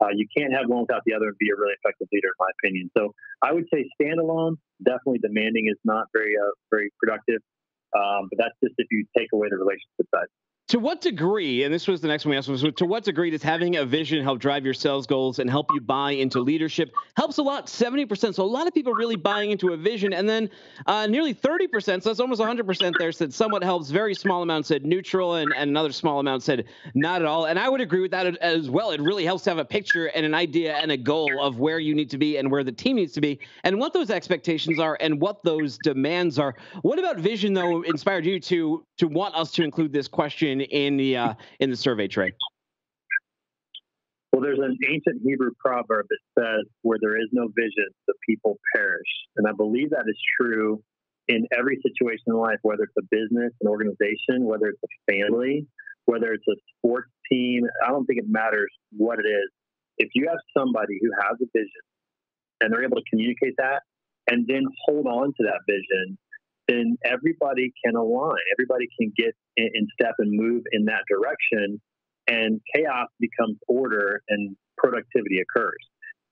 Uh, you can't have one without the other and be a really effective leader, in my opinion. So I would say standalone, definitely demanding is not very uh, very productive. Um, but that's just if you take away the relationship side to what degree, and this was the next one we asked, was to what degree does having a vision help drive your sales goals and help you buy into leadership? Helps a lot, 70%. So a lot of people really buying into a vision. And then uh, nearly 30%, so that's almost 100% there, said somewhat helps. Very small amount said neutral, and, and another small amount said not at all. And I would agree with that as well. It really helps to have a picture and an idea and a goal of where you need to be and where the team needs to be and what those expectations are and what those demands are. What about vision, though, inspired you to to want us to include this question in the uh, in the survey Trey? Well, there's an ancient Hebrew proverb that says, "Where there is no vision, the people perish," and I believe that is true in every situation in life, whether it's a business, an organization, whether it's a family, whether it's a sports team. I don't think it matters what it is. If you have somebody who has a vision and they're able to communicate that and then hold on to that vision then everybody can align. Everybody can get in, step and move in that direction, and chaos becomes order and productivity occurs.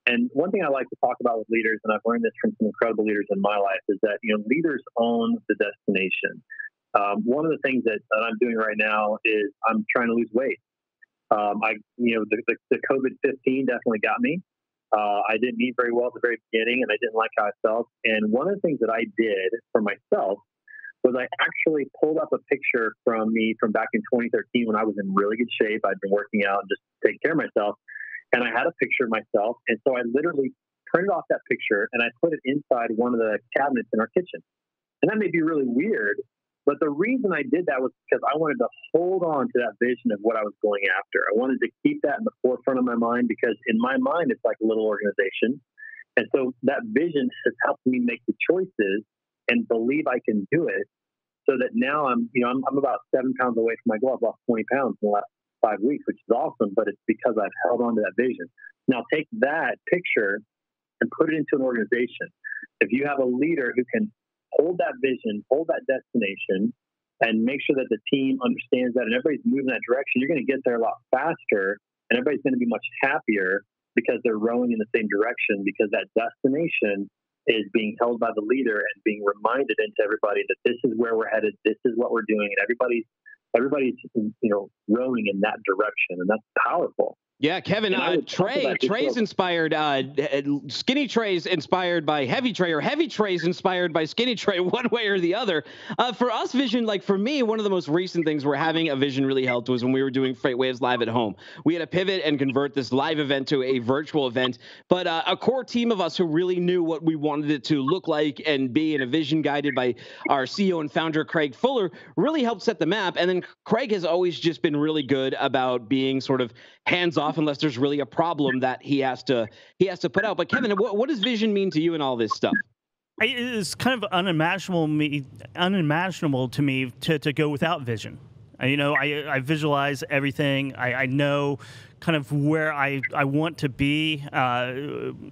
And one thing I like to talk about with leaders, and I've learned this from some incredible leaders in my life, is that you know leaders own the destination. Um, one of the things that, that, I'm doing right now is I'm trying to lose weight. Um, I, you know, the, the, the COVID 15 definitely got me. Uh, I didn't eat very well at the very beginning, and I didn't like how I felt. And one of the things that I did for myself was I actually pulled up a picture from me from back in 2013 when I was in really good shape. I'd been working out just taking care of myself, and I had a picture of myself. And so I literally printed off that picture and I put it inside one of the cabinets in our kitchen. And that may be really weird, but the reason I did that was because I wanted to hold on to that vision of what I was going after. I wanted to keep that in the forefront of my mind because in my mind, it's like a little organization. And so that vision has helped me make the choices and believe I can do it so that now I'm, you know, I'm, I'm about seven pounds away from my goal. I've lost 20 pounds in the last five weeks, which is awesome, but it's because I've held on to that vision. Now take that picture and put it into an organization. If you have a leader who can hold that vision, hold that destination, and make sure that the team understands that and everybody's moving that direction, you're going to get there a lot faster and everybody's going to be much happier because they're rowing in the same direction because that destination is being held by the leader and being reminded into everybody that this is where we're headed, this is what we're doing, and everybody's everybody's you know rowing in that direction, and that's powerful. Yeah, Kevin, uh, Trey, Trey's inspired. Uh, skinny Trey's inspired by heavy Trey, or heavy Trey's inspired by skinny Trey, [laughs] one way or the other. Uh, for us, Vision, like for me, one of the most recent things where having a Vision really helped was when we were doing FreightWaves live at home. We had to pivot and convert this live event to a virtual event, but uh, a core team of us who really knew what we wanted it to look like and be, in a vision guided by our CEO and founder Craig Fuller, really helped set the map. And then Craig has always just been really good about being sort of hands off unless there's really a problem that he has to he has to put out. But Kevin, what, what does vision mean to you in all this stuff? It's kind of unimaginable me unimaginable to me to, to go without vision. You know, I, I visualize everything. I, I know kind of where I, I want to be uh,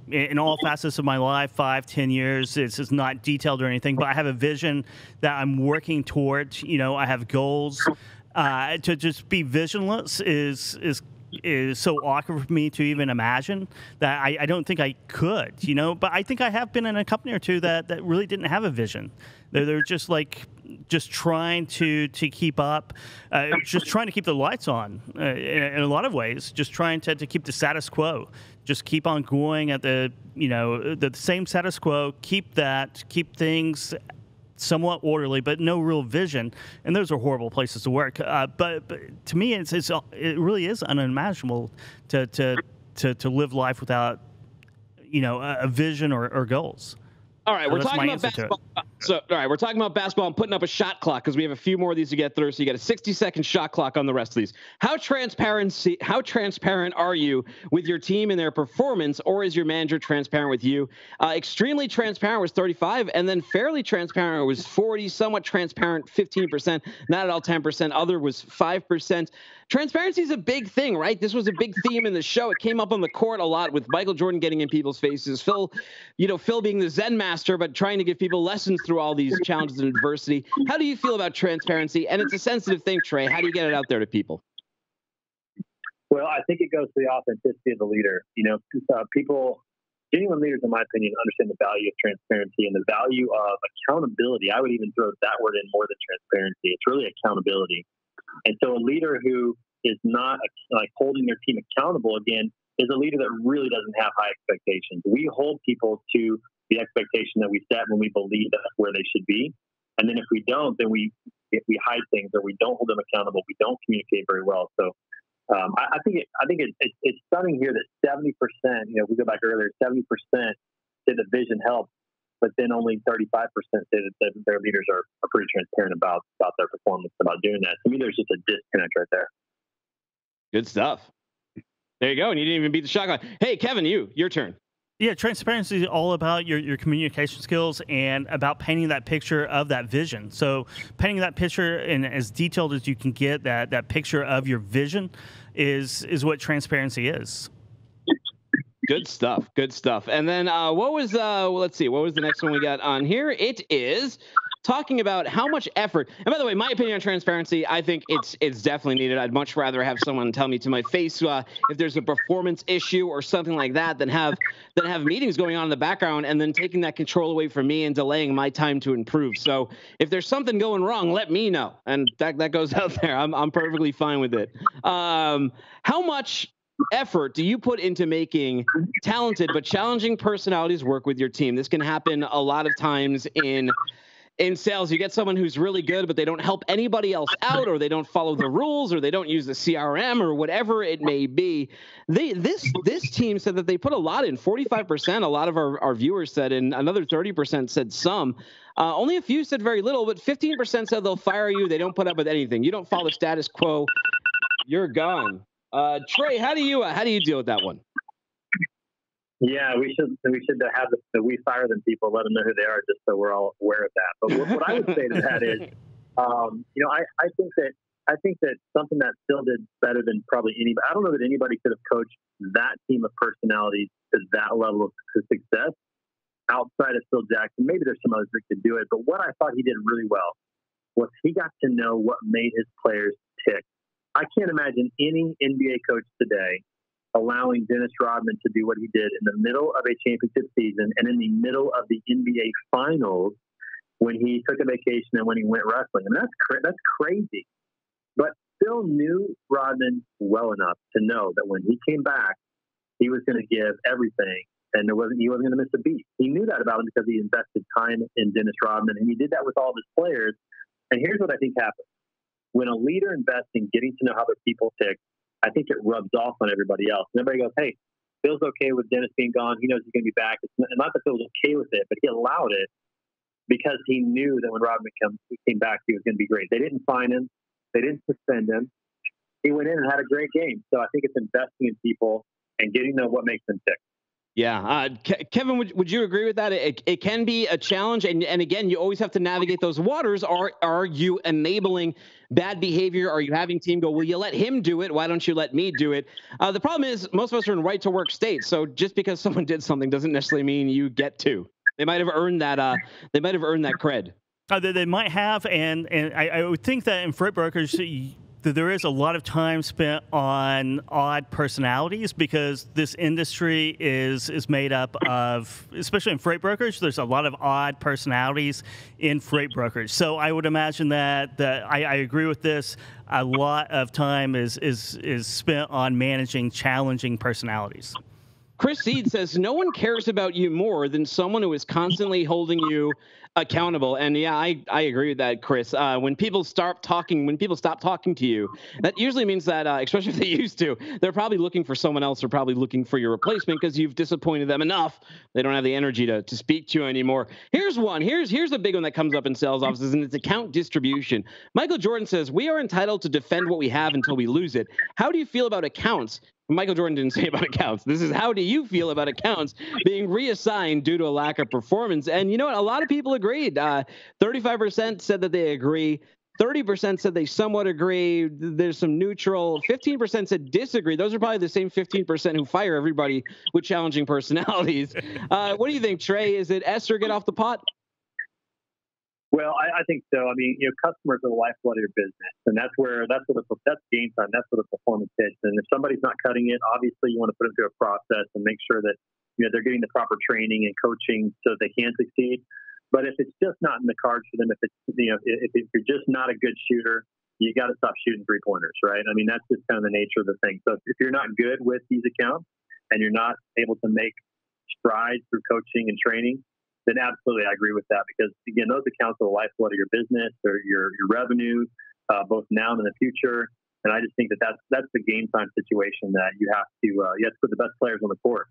in all facets of my life, five, ten years. It's, it's not detailed or anything, but I have a vision that I'm working towards. You know, I have goals. Uh, to just be visionless is is is so awkward for me to even imagine that I, I, don't think I could, you know. But I think I have been in a company or two that, that really didn't have a vision. They're, they're just like just trying to to keep up, uh, just trying to keep the lights on uh, in, in, a lot of ways, just trying to, to keep the status quo, just keep on going at the you know the same status quo, keep that, keep things somewhat orderly, but no real vision. And those are horrible places to work. Uh, but, but, to me, it's, it's, it really is unimaginable to, to, to, to live life without, you know, a, a vision or, or goals. All right, so we're talking about basketball. So, all right, we're talking about basketball. I'm putting up a shot clock because we have a few more of these to get through. So you got a 60 second shot clock on the rest of these. How transparency? How transparent are you with your team and their performance, or is your manager transparent with you? Uh, extremely transparent was 35, and then fairly transparent was 40. Somewhat transparent 15%. Not at all 10%. Other was 5% transparency is a big thing, right? This was a big theme in the show. It came up on the court a lot with Michael Jordan getting in people's faces, Phil, you know, Phil being the Zen master, but trying to give people lessons through all these challenges and adversity. How do you feel about transparency? And it's a sensitive thing, Trey. How do you get it out there to people? Well, I think it goes to the authenticity of the leader. You know, uh, people, genuine leaders, in my opinion, understand the value of transparency and the value of accountability. I would even throw that word in more than transparency. It's really accountability. And so a leader who is not like holding their team accountable again is a leader that really doesn't have high expectations. We hold people to the expectation that we set when we believe that's where they should be. And then if we don't, then we if we hide things or we don't hold them accountable, we don't communicate very well. So um, I, I, think it, I think it, it, it's stunning here that 70%, you know, if we go back earlier, 70% say the vision helps but then only 35% say that their leaders are, are pretty transparent about, about their performance, about doing that. To me, there's just a disconnect right there. Good stuff. There you go. And you didn't even beat the shot clock. Hey, Kevin, you, your turn. Yeah, transparency is all about your, your communication skills and about painting that picture of that vision. So painting that picture and as detailed as you can get, that, that picture of your vision is is what transparency is. Good stuff. Good stuff. And then uh, what was uh, well, let's see, what was the next one we got on here? It is talking about how much effort. And by the way, my opinion on transparency, I think it's it's definitely needed. I'd much rather have someone tell me to my face uh, if there's a performance issue or something like that than have than have meetings going on in the background and then taking that control away from me and delaying my time to improve. So if there's something going wrong, let me know, and that that goes [laughs] out there. I'm I'm perfectly fine with it. Um, how much effort do you put into making talented but challenging personalities work with your team? This can happen a lot of times in in sales, you get someone who's really good, but they don't help anybody else out, or they don't follow the rules, or they don't use the CRM, or whatever it may be. They this this team said that they put a lot in. Forty five percent. A lot of our, our viewers said, and another thirty percent said some. Uh, only a few said very little, but fifteen percent said they'll fire you. They don't put up with anything. You don't follow the status quo, you're gone. Uh, Trey, how do you uh, how do you deal with that one? Yeah, we should we should have the, we fire them people, let them know who they are, just so we're all aware of that. But what, what I would say to that is, [laughs] um, you know, I, I think that I think that something that Phil did better than probably anybody. I don't know that anybody could have coached that team of personalities to that level of success outside of Phil Jackson. Maybe there's some others that could do it, but what I thought he did really well was he got to know what made his players tick. I can't imagine any NBA coach today allowing Dennis Rodman to do what he did in the middle of a championship season and in the middle of the NBA Finals when he took a vacation and when he went wrestling. I mean, that's cra- that's crazy. But Phil knew Rodman well enough to know that when he came back, he was going to give everything, and there wasn't he wasn't going to miss a beat. He knew that about him because he invested time in Dennis Rodman, and he did that with all of his players. And here's what I think happened: when a leader invests in getting to know how their people tick, I think it rubs off on everybody else. And everybody goes, hey, Phil's okay with Dennis being gone. He knows he's going to be back. It's not, not that Bill was okay with it, but he allowed it because he knew that when Rodman came, came back, he was going to be great. They didn't fine him. They didn't suspend him. He went in and had a great game. So I think it's investing in people and getting them what makes them tick. Yeah, uh, Ke- Kevin, would, would you agree with that? It, it can be a challenge, and and again, you always have to navigate those waters. Are are you enabling bad behavior? Are you having team go? Well, you let him do it. Why don't you let me do it? Uh, the problem is most of us are in right to work states, so just because [laughs] someone did something doesn't necessarily mean you get to. They might have earned that. Uh, they might have earned that cred. Uh, they, they might have, and and I, I would think that in freight brokers there is a lot of time spent on odd personalities because this industry is is made up of, especially in freight brokers, there's a lot of odd personalities in freight brokers. So I would imagine that that I, I agree with this. A lot of time is is is spent on managing challenging personalities. Chris Seed says no one cares about you more than someone who is constantly holding you accountable. And yeah, I, I agree with that, Chris. Uh, when people start talking, when people stop talking to you, that usually means that, uh, especially if they [laughs] used to, they're probably looking for someone else or probably looking for your replacement because you've disappointed them enough. They don't have the energy to, to speak to you anymore. Here's one. Here's here's a big one that comes up in sales offices, and it's account distribution. Michael Jordan says we are entitled to defend what we have until we lose it. How do you feel about accounts Michael Jordan didn't say about accounts. This is how do you feel about accounts being reassigned due to a lack of performance? And you know what? A lot of people agreed. Uh, 35% said that they agree. 30% said they somewhat agree. There's some neutral. 15% said disagree. Those are probably the same 15% who fire everybody with challenging [laughs] personalities. Uh, what do you think, Trey? Is it Esther get off the pot? Well, I, I, think so. I mean, you know, customers are the lifeblood of your business, and that's where that's where the that's game time. That's where the performance hits. And if somebody's not cutting it, obviously you want to put them through a process and make sure that you know they're getting the proper training and coaching so they can succeed. But if it's just not in the cards for them, if it's you know if, if you're just not a good shooter, you got to stop shooting three pointers, right? I mean, that's just kind of the nature of the thing. So if you're not good with these accounts and you're not able to make strides through coaching and training, then absolutely I agree with that because again, those accounts are the lifeblood of your business or your your revenue, uh, both now and in the future. And I just think that that's that's the game time situation that you have to uh, you have to put the best players on the court,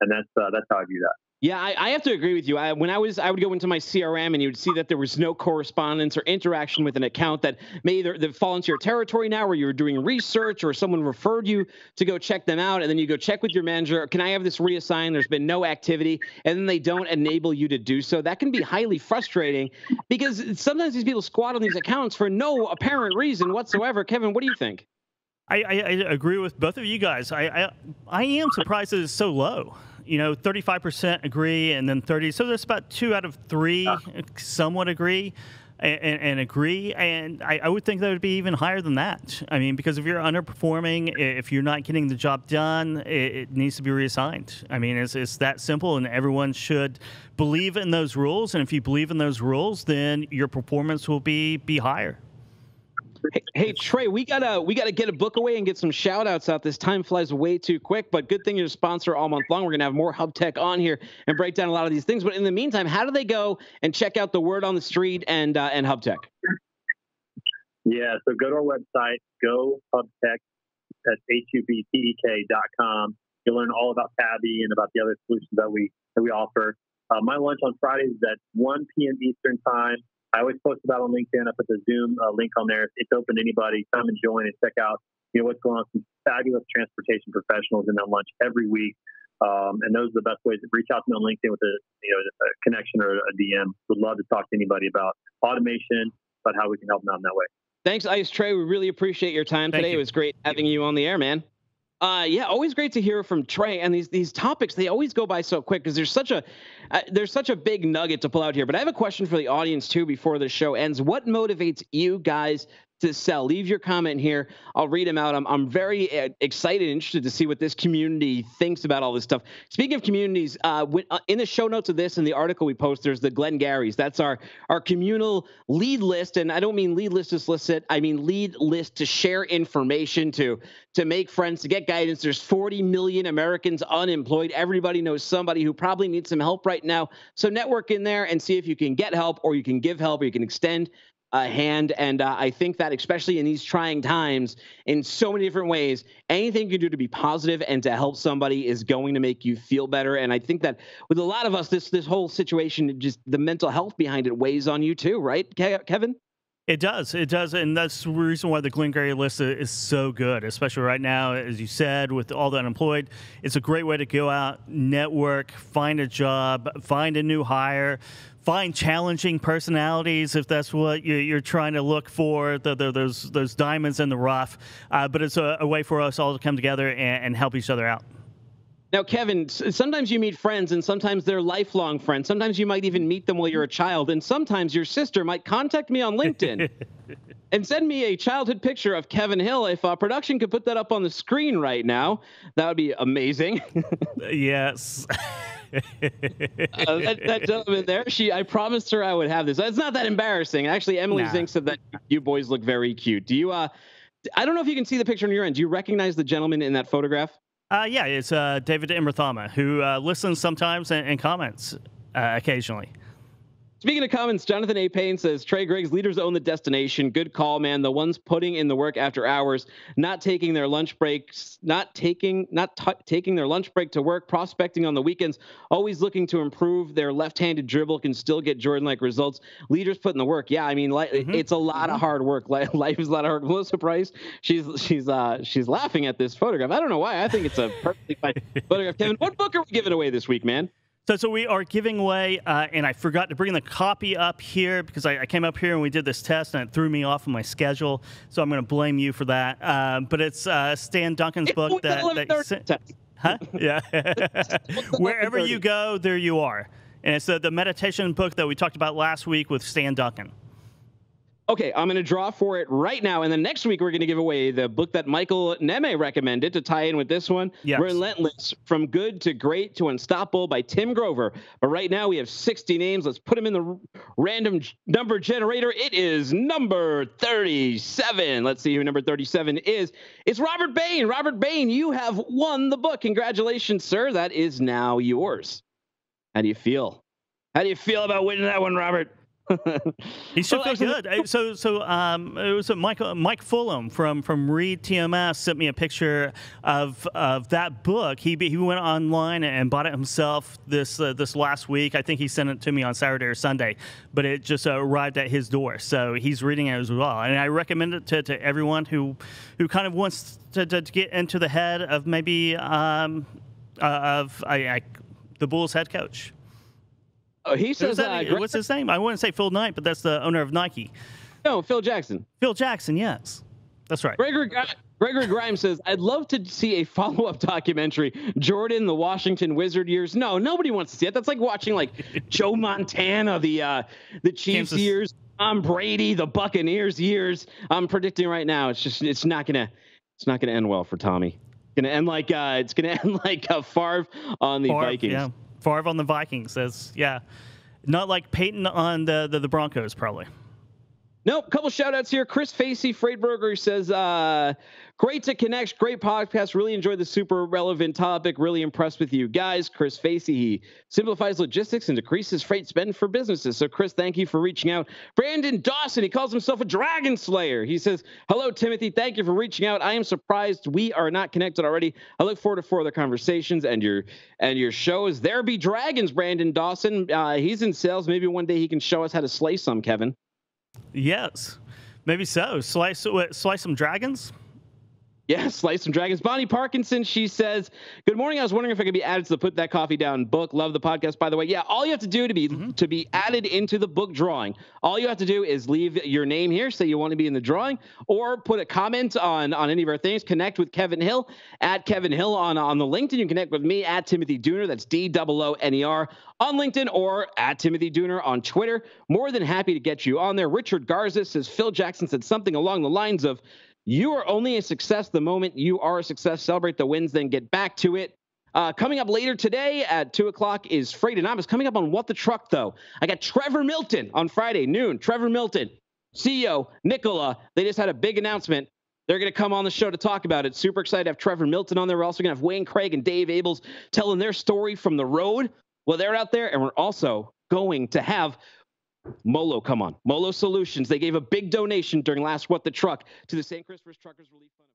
and that's uh, that's how I view that. Yeah, I, I, have to agree with you. I, when I was, I would go into my CRM and you would see that there was no correspondence or interaction with an account that may either that fall into your territory now, or you're doing research or someone referred you to go check them out, and then you go check with your manager. Can I have this reassigned? There's been no activity, and then they don't enable you to do so. That can be highly frustrating because sometimes these people squat on these accounts for no apparent reason whatsoever. Kevin, what do you think? I, I, I agree with both of you guys. I, I I am surprised that it's so low you know, 35% agree, and then 30. So there's about two out of three uh. somewhat agree. And, and, agree. And I, I, would think that would be even higher than that. I mean, because if you're underperforming, if you're not getting the job done, it, it needs to be reassigned. I mean, it's, it's that simple, and everyone should believe in those rules. And if you believe in those rules, then your performance will be be higher. Hey, hey, Trey, we gotta we gotta get a book away and get some shout outs out. This time flies way too quick, but good thing you're a sponsor all month long. We're gonna have more HubTek on here and break down a lot of these things. But in the meantime, how do they go and check out the word on the street and uh, and HubTek? Yeah, so go to our website, go hubtek, dot com. You'll learn all about Tabby and about the other solutions that we that we offer. Uh, my lunch on Fridays is at 1 p.m. Eastern time. I always post about on LinkedIn. I put the Zoom uh, link on there. It's open to anybody. Come and join and check out you know what's going on. Some fabulous transportation professionals in that lunch every week. Um, and those are the best ways to reach out to me on LinkedIn with a you know a connection or a DM. Would love to talk to anybody about automation, about how we can help them out in that way. Thanks, Ice Trey. We really appreciate your time Thank today. you. It was great having you on the air, man. Uh, yeah, always great to hear from Trey. And these these topics they always go by so quick because there's such a uh, there's such a big nugget to pull out here. But I have a question for the audience too before the show ends. What motivates you guys to sell? Leave your comment here. I'll read them out. I'm I'm very uh, excited interested to see what this community thinks about all this stuff. Speaking of communities, uh, when, uh, in the show notes of this and the article we post, there's the Glengarrys. That's our our communal lead list, and I don't mean lead list to solicit. I mean lead list to share information to to make friends, to get guidance. There's 40 million Americans unemployed. Everybody knows somebody who probably needs some help right now. So network in there and see if you can get help, or you can give help, or you can extend a hand. And uh, I think that, especially in these trying times, in so many different ways, anything you can do to be positive and to help somebody is going to make you feel better. And I think that with a lot of us, this this whole situation, just the mental health behind it weighs on you too, right, Ke- Kevin? It does. It does. And that's the reason why the Glengarry list is so good, especially right now, as you said, with all the unemployed. It's a great way to go out, network, find a job, find a new hire, find challenging personalities if that's what you- you're trying to look for, those, those diamonds in the rough. Uh, but it's a, a way for us all to come together and, and help each other out. Now, Kevin, sometimes you meet friends and sometimes they're lifelong friends. Sometimes you might even meet them while you're a child. And sometimes your sister might contact me on LinkedIn [laughs] and send me a childhood picture of Kevin Hill. If uh, production could put that up on the screen right now, that would be amazing. [laughs] yes. uh, that, that gentleman there, she, I promised her I would have this. It's not that embarrassing. Actually, Emily Nah. Zink said that you boys look very cute. Do you, uh, I don't know if you can see the picture on your end. Do you recognize the gentleman in that photograph? Uh, yeah, it's uh, David Imrathama, who uh, listens sometimes and, and comments uh, occasionally. Speaking of comments, Jonathan A. Payne says Trey Griggs leaders own the destination. Good call, man. The ones putting in the work after hours, not taking their lunch breaks, not taking not t- taking their lunch break to work, prospecting on the weekends, always looking to improve their left-handed dribble can still get Jordan-like results. Leaders put in the work. Yeah, I mean, li- Mhm. it's a lot of hard work. [laughs] Li- Life is a lot of hard. Melissa Price, she's she's uh she's laughing at this photograph. I don't know why. I think it's a perfectly fine [laughs] photograph. Kevin, what book are we giving away this week, man? So, so we are giving away, uh, and I forgot to bring the copy up here because I, I came up here and we did this test and it threw me off of my schedule. So I'm going to blame you for that. Um, but it's uh, Stan Duncan's book that, that you sent- test. Huh? Yeah. [laughs] Wherever you go, there you are. And it's the, the meditation book that we talked about last week with Stan Duncan. Okay, I'm going to draw for it right now. And then next week, we're going to give away the book that Michael Neme recommended to tie in with this one Yes. Relentless From Good to Great to Unstoppable by Tim Grover. But right now, we have 60 names. Let's put them in the random number generator. It is number 37. Let's see who number 37 is. It's Robert Bain. Robert Bain, you have won the book. Congratulations, sir. That is now yours. How do you feel? How do you feel about winning that one, Robert? He should Well, feel good. Uh, So, so um, it was a Michael Mike Fulham from from Reed TMS sent me a picture of of that book. He he went online and bought it himself this uh, this last week. I think he sent it to me on Saturday or Sunday, but it just uh, arrived at his door. So he's reading it as well, and I recommend it to, to everyone who who kind of wants to, to, to get into the head of maybe um, uh, of I, I, the Bulls head coach. Oh, he says, that? uh, What's his name? I wouldn't say Phil Knight, but that's the owner of Nike. no, Phil Jackson. Phil Jackson, yes. That's right. Gregory, Gregory Grimes says, I'd love to see a follow up documentary. Jordan, the Washington Wizard years. No, nobody wants to see it. That's like watching like [laughs] Joe Montana, the uh, the Chiefs Kansas- years, Tom Brady, the Buccaneers years. I'm predicting right now, it's just it's not gonna it's not gonna end well for Tommy. It's gonna end like uh, it's gonna [laughs] end like uh, Favre on the Favre, Vikings. Yeah. Favre on the Vikings. That's, yeah. Not like Peyton on the, the, the Broncos, probably. Nope. Couple shout outs here. Chris Facey, Freightburger says, uh, great to connect. Great podcast. Really enjoyed the super relevant topic. Really impressed with you guys. Chris Facey, he simplifies logistics and decreases freight spend for businesses. So, Chris, thank you for reaching out. Brandon Dawson, he calls himself a dragon slayer. He says, hello, Timothy. Thank you for reaching out. I am surprised we are not connected already. I look forward to further conversations and your and your shows. There be dragons, Brandon Dawson. Uh, he's in sales. Maybe one day he can show us how to slay some, Kevin. Yes, maybe so. Slice uh, slice some dragons. Yeah, [laughs] Slice and Dragons. Bonnie Parkinson, she says, Good morning. I was wondering if I could be added to the Put That Coffee Down book. Love the podcast, by the way. Yeah, all you have to do to be mm-hmm. to be added into the book drawing, all you have to do is leave your name here, say you want to be in the drawing, or put a comment on on any of our things. Connect with Kevin Hill at Kevin Hill on, on the LinkedIn. You can connect with me at Timothy Dooner. That's D O O N E R on LinkedIn or at Timothy Dooner on Twitter. More than happy to get you on there. Richard Garza says Phil Jackson said something along the lines of you are only a success the moment you are a success. Celebrate the wins, then get back to it. Uh, coming up later today at 2 o'clock is Freightonomics. Coming up on What the Truck, though, I got Trevor Milton on Friday noon. Trevor Milton, CEO, Nikola. They just had a big announcement. They're going to come on the show to talk about it. Super excited to have Trevor Milton on there. We're also going to have Wayne Craig and Dave Abels telling their story from the road. Well, they're out there, and we're also going to have Molo, come on. Molo Solutions. They gave a big donation during last What the Truck to the St. Christopher's Truckers Relief Fund.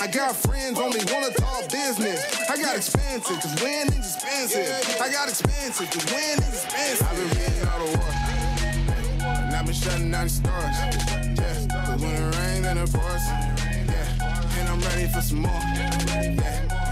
I got friends only wanna talk business. I got expensive, cause winning's expensive. I got expensive, cause winning's expensive. I've been reading all the war. And I've been shutting down the stars. Yeah, cause when it rains and it pours. Yeah, and I'm ready for some more. Yeah.